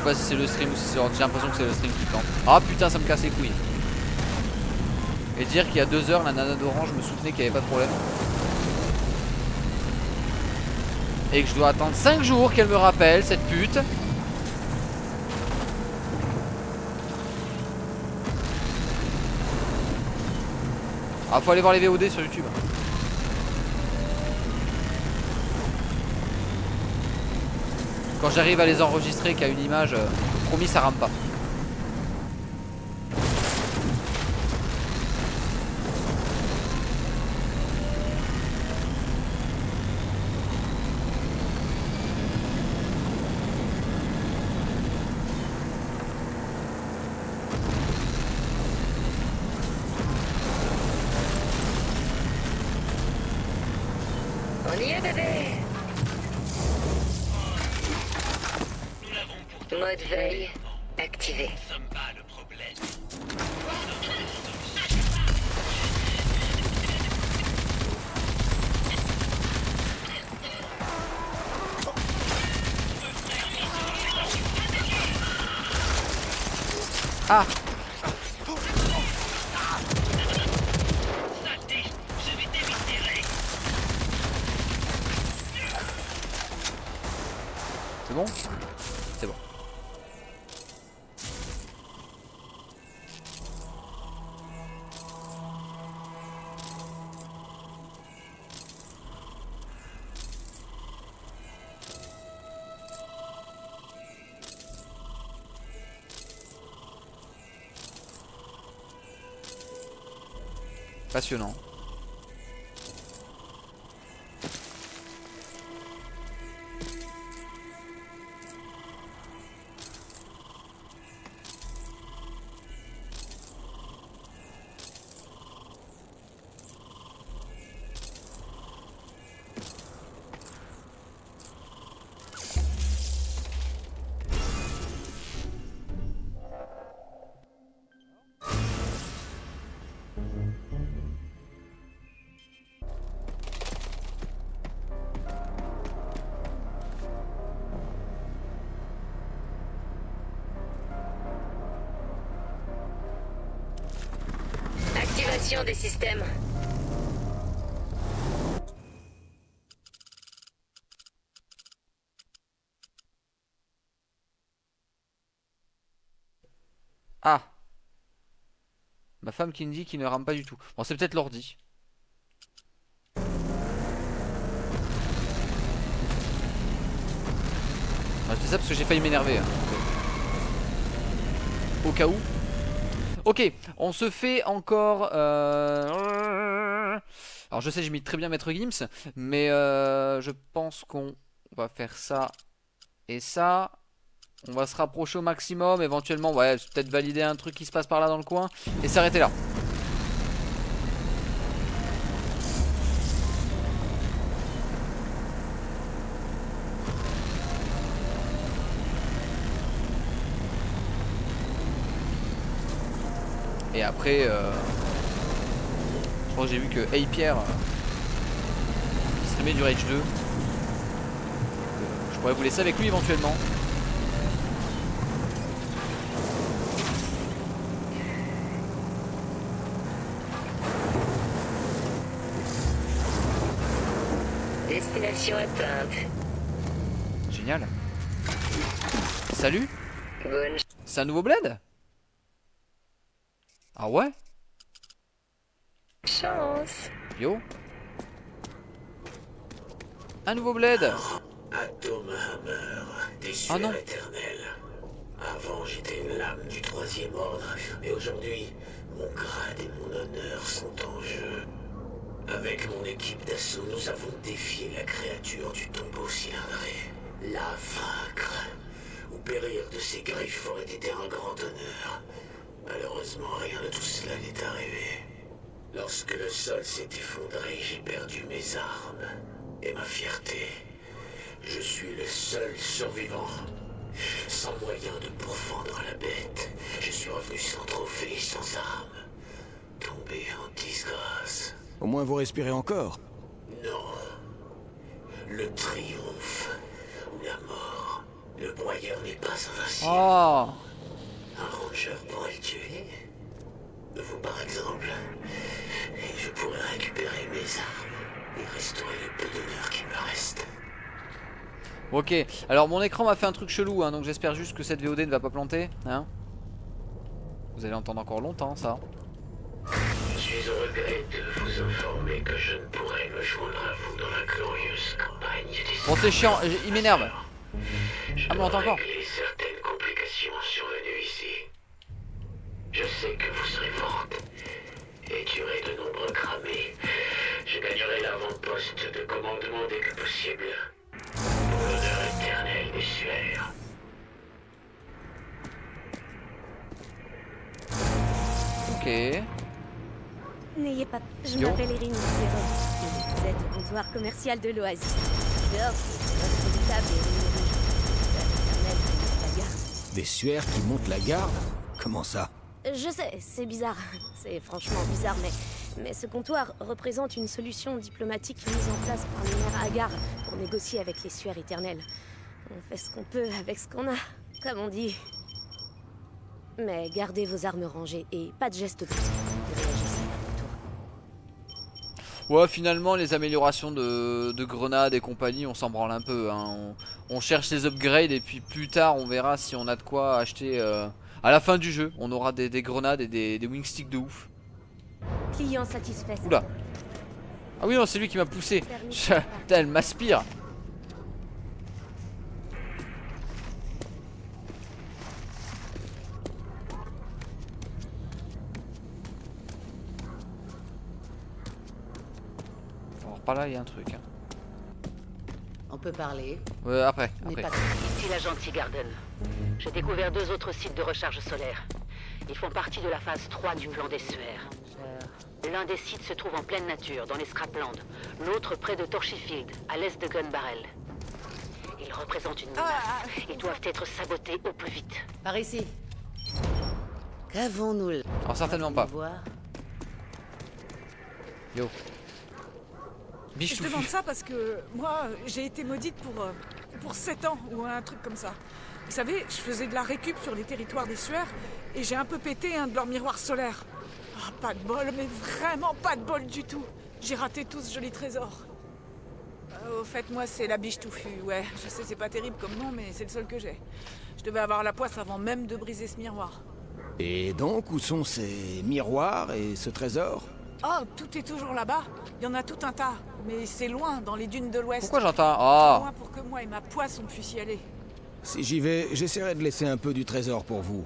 Sais pas si c'est le stream ou si c'est. J'ai l'impression que c'est le stream qui plante. Ah putain, ça me casse les couilles. Et dire qu'il y a deux heures, la nana d'orange me soutenait qu'il n'y avait pas de problème. Et que je dois attendre 5 jours qu'elle me rappelle, cette pute. Ah, faut aller voir les VOD sur YouTube. Quand j'arrive à les enregistrer qu'à une image, euh, promis ça rame pas. On y est, bébé Mode veille Passionnant. Des systèmes. Ah Ma femme qui me dit qu'il ne rame pas du tout. Bon, c'est peut-être l'ordi. Ah, je dis ça parce que j'ai failli m'énerver. hein. Au cas où. Ok, on se fait encore... euh, Alors je sais, j'ai mis très bien Maître Gims, mais euh, je pense qu'on va faire ça et ça. On va se rapprocher au maximum, éventuellement, ouais, peut-être valider un truc qui se passe par là dans le coin et s'arrêter là. Après, euh, je Bon, j'ai vu que Hey Pierre euh, streamait du Rage 2. Donc, euh, je pourrais vous laisser avec lui éventuellement. Destination atteinte. Génial. Salut Bonne C'est un nouveau bled? Ah ouais? Chance. Yo Un nouveau bled Atom Hammer, Ah non. sueurs éternelles. Avant, j'étais une lame du troisième ordre, mais aujourd'hui, mon grade et mon honneur sont en jeu. Avec mon équipe d'assaut, nous avons défié la créature du tombeau cylindré. La vaincre. Ou périr de ses griffes aurait été un grand honneur. Malheureusement, rien de tout cela n'est arrivé. Lorsque le sol s'est effondré, j'ai perdu mes armes et ma fierté. Je suis le seul survivant. Sans moyen de pourfendre la bête, je suis revenu sans trophée, sans armes. Tombé en disgrâce. Au moins vous respirez encore. Non. Le triomphe ou la mort. Le broyeur n'est pas invincible. Oh Un ranger pourrait le tuer. Vous, par exemple. Et je pourrais récupérer mes armes et restaurer le peu d'honneur qui me reste. Ok, alors mon écran m'a fait un truc chelou, hein, donc j'espère juste que cette VOD ne va pas planter. Hein Vous allez entendre encore longtemps ça. Je suis au regret de vous informer que je ne pourrai me joindre à vous dans la glorieuse campagne des Bon c'est chiant, il m'énerve. Je Ah, mais on dois encore. régler certaines complications survenues ici. Je sais que vous serez forte et tuerez de nombreux cramés. Je gagnerai l'avant-poste de commandement dès que possible. Pour l'honneur éternel des suaires. Ok. N'ayez pas... Je m'appelle Erin Zero. Vous êtes au comptoir commercial de l'Oasis. Dehors, Des suaires qui montent la garde Comment ça? Je sais, c'est bizarre. C'est franchement bizarre, mais... Mais ce comptoir représente une solution diplomatique mise en place par le maire Agar pour négocier avec les suaires éternelles. On fait ce qu'on peut avec ce qu'on a, comme on dit. Mais gardez vos armes rangées et pas de gestes brusques. Ouais, finalement, les améliorations de, de grenades et compagnie, on s'en branle un peu. hein. On, on cherche les upgrades et puis plus tard, on verra si on a de quoi acheter. euh, À la fin du jeu, on aura des, des grenades et des, des wingsticks de ouf. Client satisfait. Oula. Ah oui, non, c'est lui qui m'a poussé. Je- Putain, elle m'aspire. Par là, il y a un truc. hein. On peut parler, Ouais, après, après. pas Ici l'agent Garden. J'ai découvert deux autres sites de recharge solaire. Ils font partie de la phase 3 du plan des suaires. L'un des sites se trouve en pleine nature, dans les Scraplands. L'autre près de Torchyfield, à l'est de Gunbarrel. Ils représentent une menace et doivent être sabotés au plus vite. Par ici. Qu'avons-nous là? Alors certainement pas. Yo. Je demande ça parce que moi, j'ai été maudite pour, euh, pour 7 ans ou un truc comme ça. Vous savez, je faisais de la récup sur les territoires des suaires et j'ai un peu pété un de leurs miroirs solaires. Ah, pas de bol, mais vraiment pas de bol du tout. J'ai raté tout ce joli trésor. Euh, au fait, moi, c'est la biche touffue. Ouais, je sais, c'est pas terrible comme nom, mais c'est le seul que j'ai. Je devais avoir la poisse avant même de briser ce miroir. Et donc, où sont ces miroirs et ce trésor? Oh, tout est toujours là-bas. Il y en a tout un tas. Mais c'est loin, dans les dunes de l'Ouest. Pourquoi j'entends Trop Ah loin pour que moi et ma poisse on puisse y aller. Si j'y vais, j'essaierai de laisser un peu du trésor pour vous.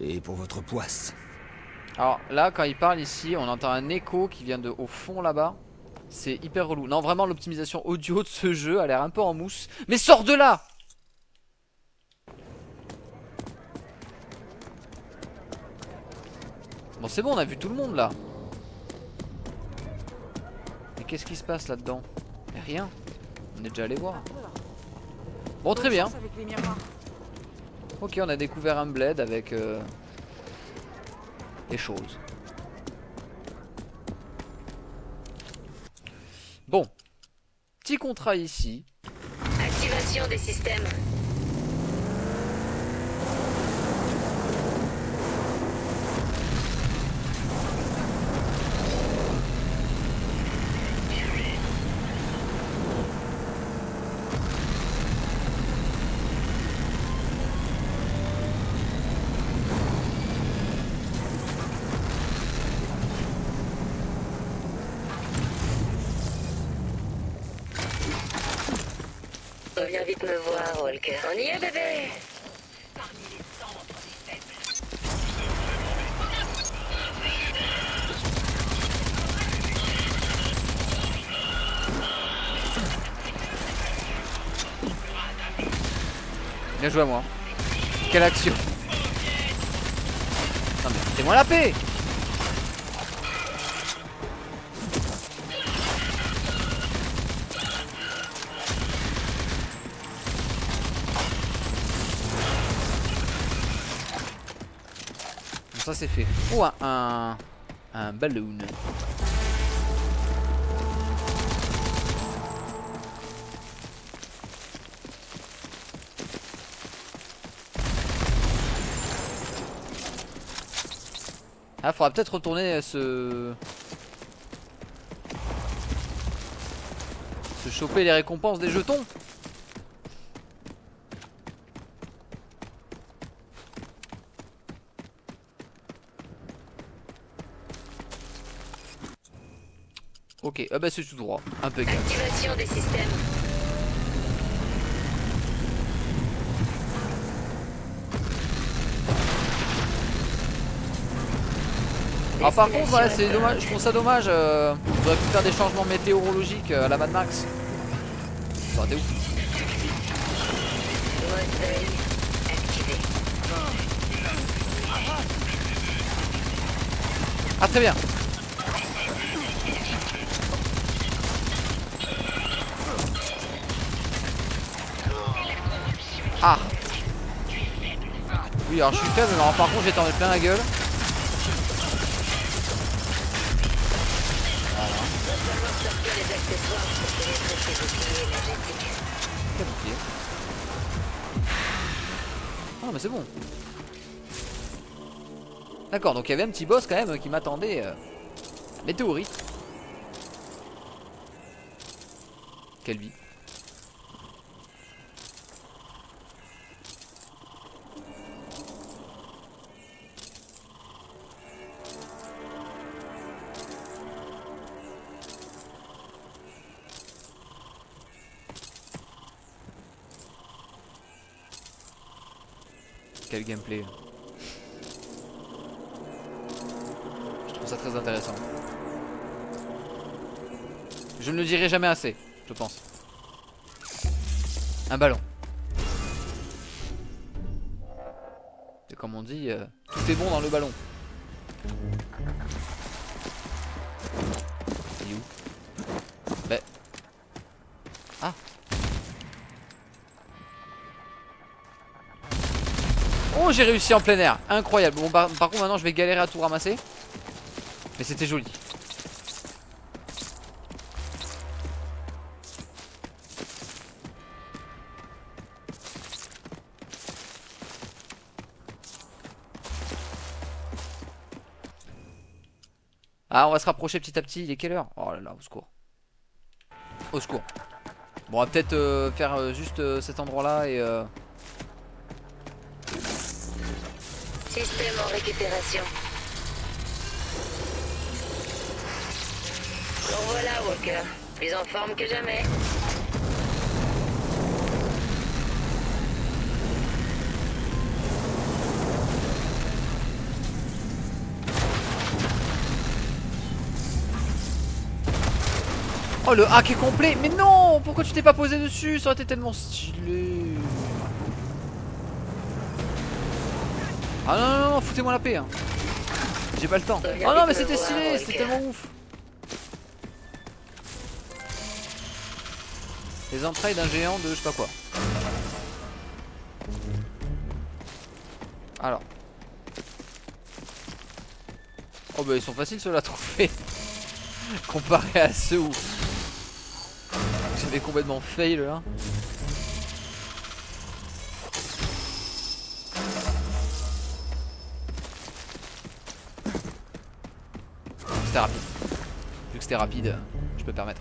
Et pour votre poisse. Alors là, quand il parle ici, on entend un écho qui vient de au fond là-bas. C'est hyper relou. Non, vraiment, l'optimisation audio de ce jeu a l'air un peu en mousse. Mais sors de là Bon, c'est bon, on a vu tout le monde là qu'est-ce qui se passe là-dedans Rien. On est déjà allé voir. Bon, très bien. Ok, on a découvert un bled avec euh, des choses. Bon. Petit contrat ici. Activation des systèmes. Joué à moi. Quelle action Non mais foutez-moi la paix ça c'est fait. Oh un, un, un balloon. Faudra peut-être retourner se... Se choper les récompenses des jetons. Ok, ah bah c'est tout droit, impeccable. Activation des. Alors par contre, ouais, c'est dommage, je trouve ça dommage. Euh, on aurait pu faire des changements météorologiques euh, à la Mad Max. Ça aurait été ouf. Ah très bien. Ah Oui alors je suis faible alors, par contre j'ai t'en plein la gueule D'accord donc il y avait un petit boss quand même qui m'attendait euh, Météorite Quelle vie Je trouve ça très intéressant. Je ne le dirai jamais assez, je pense. Un ballon. Et comme on dit, euh, tout est bon dans le ballon. J'ai réussi en plein air. Incroyable. Bon par, par contre maintenant je vais galérer à tout ramasser. Mais c'était joli. Ah on va se rapprocher petit à petit. Il est quelle heure? Oh là là au secours. Au secours. Bon on va peut-être euh, faire euh, juste euh, cet endroit là et Système en récupération. En voilà, Walker. Plus en forme que jamais. Oh le hack est complet Mais non Pourquoi tu t'es pas posé dessus? Ça aurait été tellement stylé Ah non non non foutez-moi la paix hein. J'ai pas le temps. Oh non mais c'était stylé C'était tellement ouf. Les entrailles d'un géant de je sais pas quoi. Alors. Oh bah ils sont faciles ceux-là à trouver. Comparé à ceux où J'avais complètement fail là. C'était rapide. Vu que c'était rapide, je peux permettre.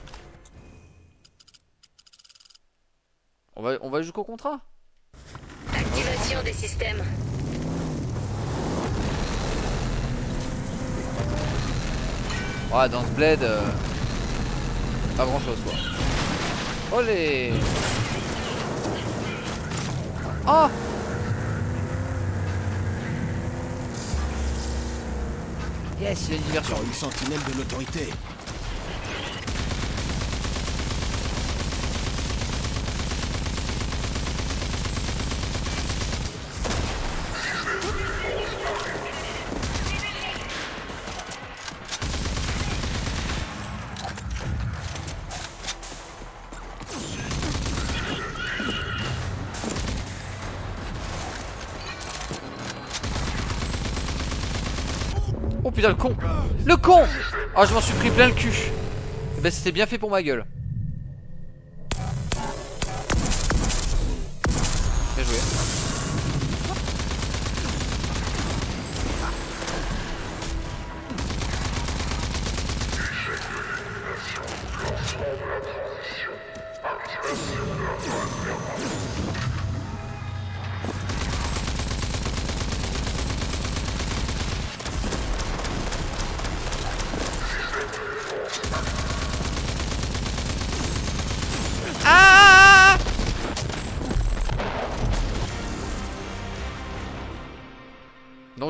On va, on va jusqu'au contrat Activation des systèmes. Ouais, dans ce bled, euh, pas grand chose quoi. Olé Oh Yes, une diversion. Encore une sentinelle de l'autorité. Putain le con. Le con! Oh je m'en suis pris plein le cul. Eh ben c'était bien fait pour ma gueule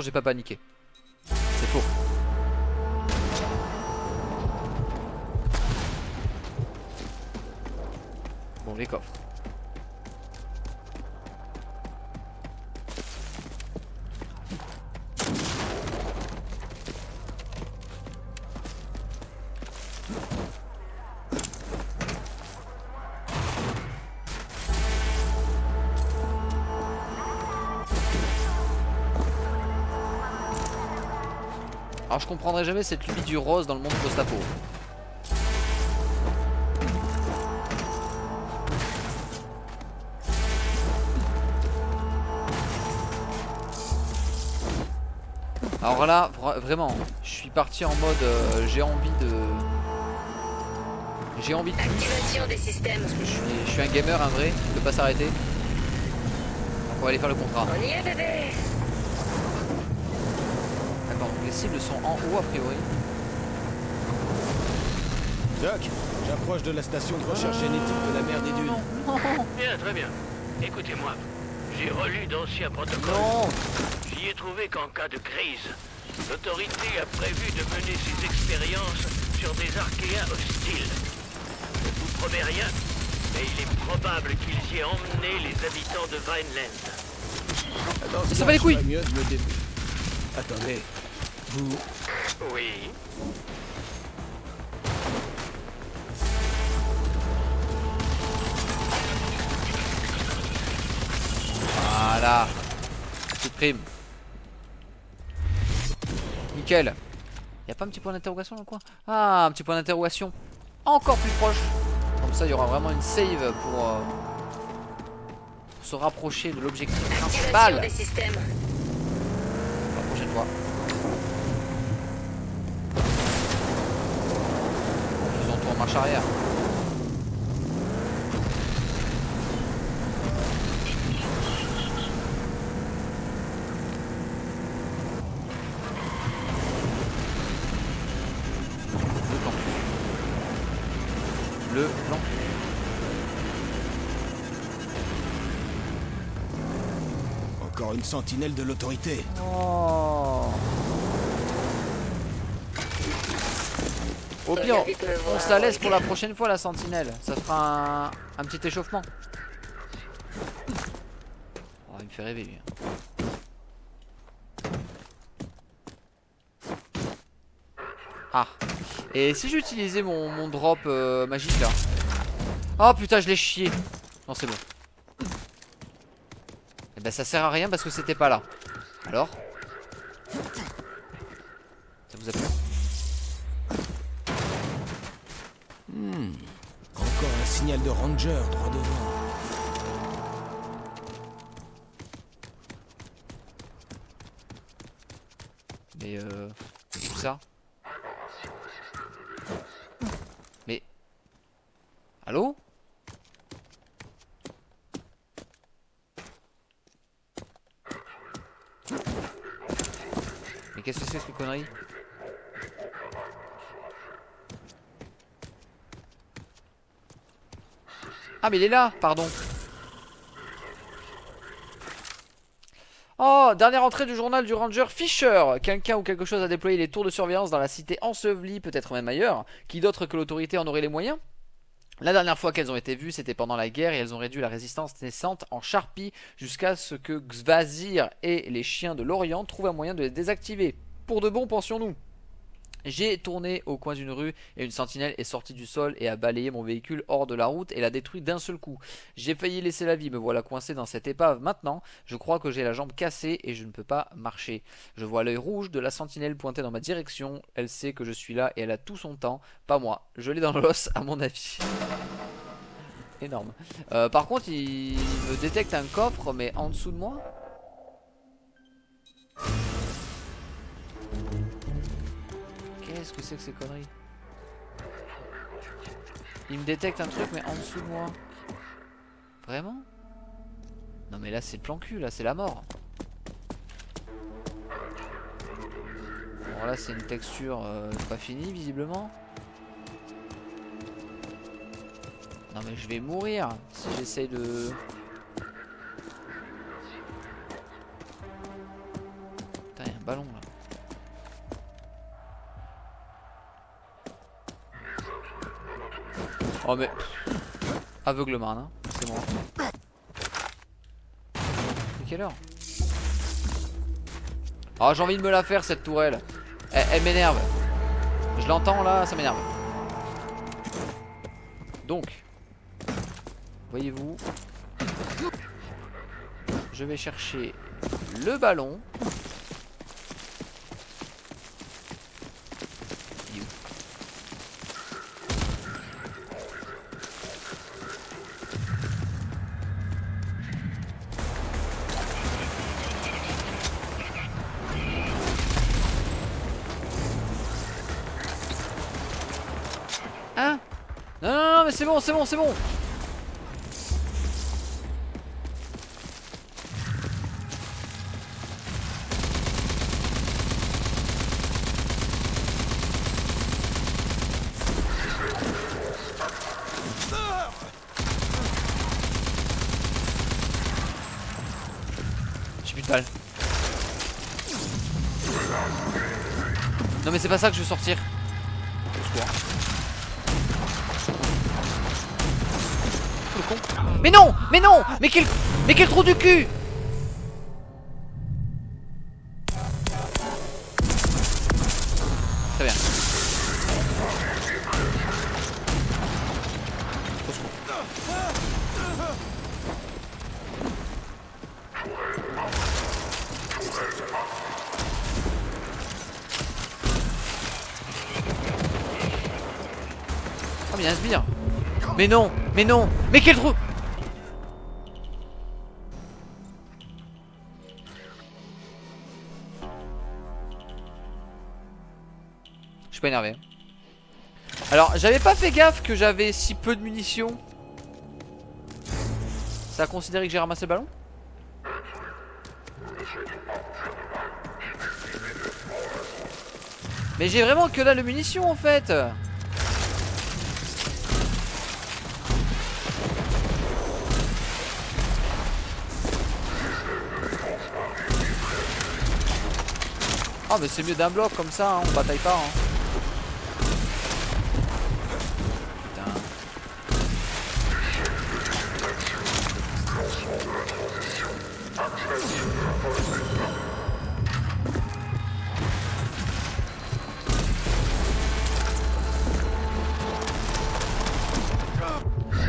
j'ai pas paniqué. Comprendrai jamais cette lubie du rose dans le monde post-apo. Alors là, vra- vraiment, je suis parti en mode euh, j'ai envie de... J'ai envie de... Activation des systèmes. Je suis, je suis un gamer, un vrai, qui peut pas s'arrêter. Donc on va aller faire le contrat. On y est, bébé. Cibles sont en haut a priori. Doc, j'approche de la station de recherche génétique de la mer des dunes. Bien, très bien. Écoutez-moi. J'ai relu d'anciens protocoles. Non J'y ai trouvé qu'en cas de crise, l'autorité a prévu de mener ses expériences sur des archéens hostiles. Je ne vous promets rien, mais il est probable qu'ils y aient emmené les habitants de Vineland. Ce Ça va les couilles. ferais mieux de me dé- Attendez. Vous... Oui. Voilà. Petite prime. Nickel. Y a pas un petit point d'interrogation dans le coin? Ah, un petit point d'interrogation. Encore plus proche. Comme ça, il y aura vraiment une save pour, euh, pour se rapprocher de l'objectif principal. des. La prochaine fois. En faisant tout en marche arrière. Le plan. Encore une sentinelle de l'autorité. Oh. Au pire, on se la laisse pour la prochaine fois la sentinelle. Ça fera un, un petit échauffement. Oh, il me fait rêver lui. Ah. Et si j'utilisais mon, mon drop euh, magique là? Oh putain, je l'ai chié. Non, c'est bon. Et ben ça sert à rien parce que c'était pas là. Alors? Ça vous a plu? Hmm. Encore un signal de ranger droit devant. Mais euh... Où ça Mais... Allô? Mais qu'est-ce que c'est ce connerie? Ah mais il est là, pardon Oh, dernière entrée du journal du ranger Fisher. Quelqu'un ou quelque chose a déployé les tours de surveillance dans la cité ensevelie, peut-être même ailleurs. Qui d'autre que l'autorité en aurait les moyens? La dernière fois qu'elles ont été vues, c'était pendant la guerre et elles ont réduit la résistance naissante en charpie jusqu'à ce que Xvazir et les chiens de l'Orient trouvent un moyen de les désactiver. Pour de bon, pensions-nous? J'ai tourné au coin d'une rue et une sentinelle est sortie du sol et a balayé mon véhicule hors de la route et l'a détruit d'un seul coup. J'ai failli laisser la vie, me voilà coincé dans cette épave maintenant. Je crois que j'ai la jambe cassée et je ne peux pas marcher. Je vois l'œil rouge de la sentinelle pointer dans ma direction. Elle sait que je suis là et elle a tout son temps. Pas moi. Je l'ai dans l'os à mon avis. Énorme. Euh, par contre, il me détecte un coffre, mais en dessous de moi? Qu'est-ce que c'est que ces conneries Il me détecte un truc mais en dessous de moi. Vraiment Non mais là c'est le plan cul, là c'est la mort. Bon là c'est une texture euh, pas finie visiblement. Non mais je vais mourir si j'essaye de... Putain y'a un ballon là. Oh mais... Aveuglement, hein C'est. Mais quelle heure? Oh j'ai envie de me la faire cette tourelle. Elle, elle m'énerve. Je l'entends là, ça m'énerve. Donc, voyez-vous, je vais chercher le ballon. C'est bon, c'est bon J'ai plus de balles. Non mais c'est pas ça que je veux sortir. Mais non Mais non Mais quel Mais quel trou du cul. Très bien. Oh mais Mais non Mais non Mais quel trou Je suis pas énervé. Alors j'avais pas fait gaffe que j'avais si peu de munitions. Ça a considéré que j'ai ramassé le ballon? Mais j'ai vraiment que là de munitions en fait Ah mais c'est mieux d'un bloc comme ça, hein, on bataille pas. Hein. Putain.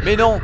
Mais non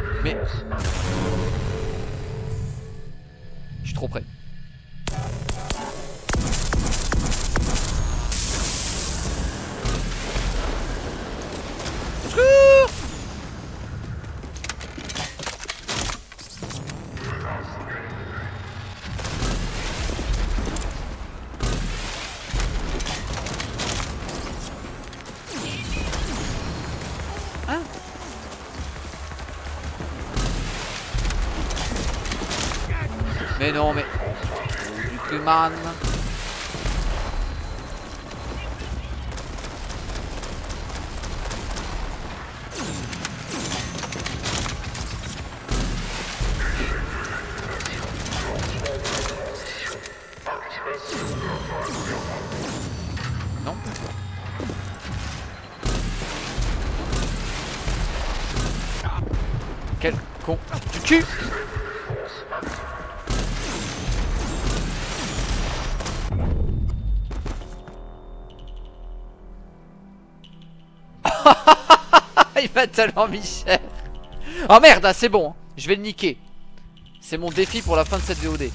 Oh, Il va tellement Oh merde, ah, c'est bon, je vais le niquer. C'est mon défi pour la fin de cette VOD.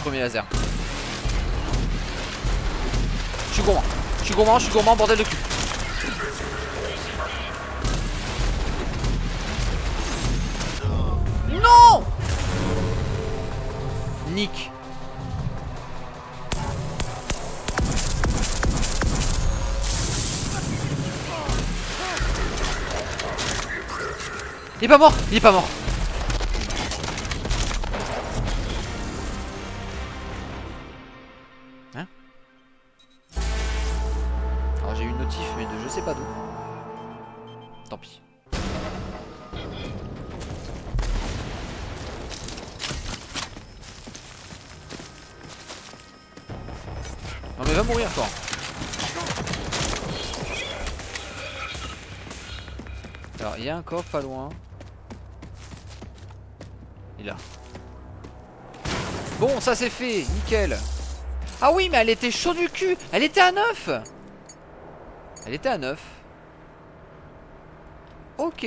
Premier laser. Je suis gourmand. Je suis gourmand, je suis gourmand, bordel de cul. Non Nick. Il est pas mort Il est pas mort loin. Il est là. Bon ça c'est fait, nickel. Ah oui mais elle était chaud du cul. Elle était à 9 Elle était à 9 Ok.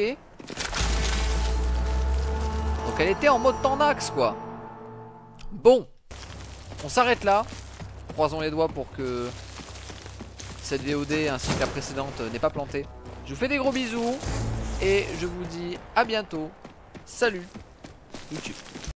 Donc elle était en mode tendax quoi. Bon. On s'arrête là. Croisons les doigts pour que Cette VOD ainsi que la précédente n'ait pas planté. Je vous fais des gros bisous Et je vous dis à bientôt. Salut. YouTube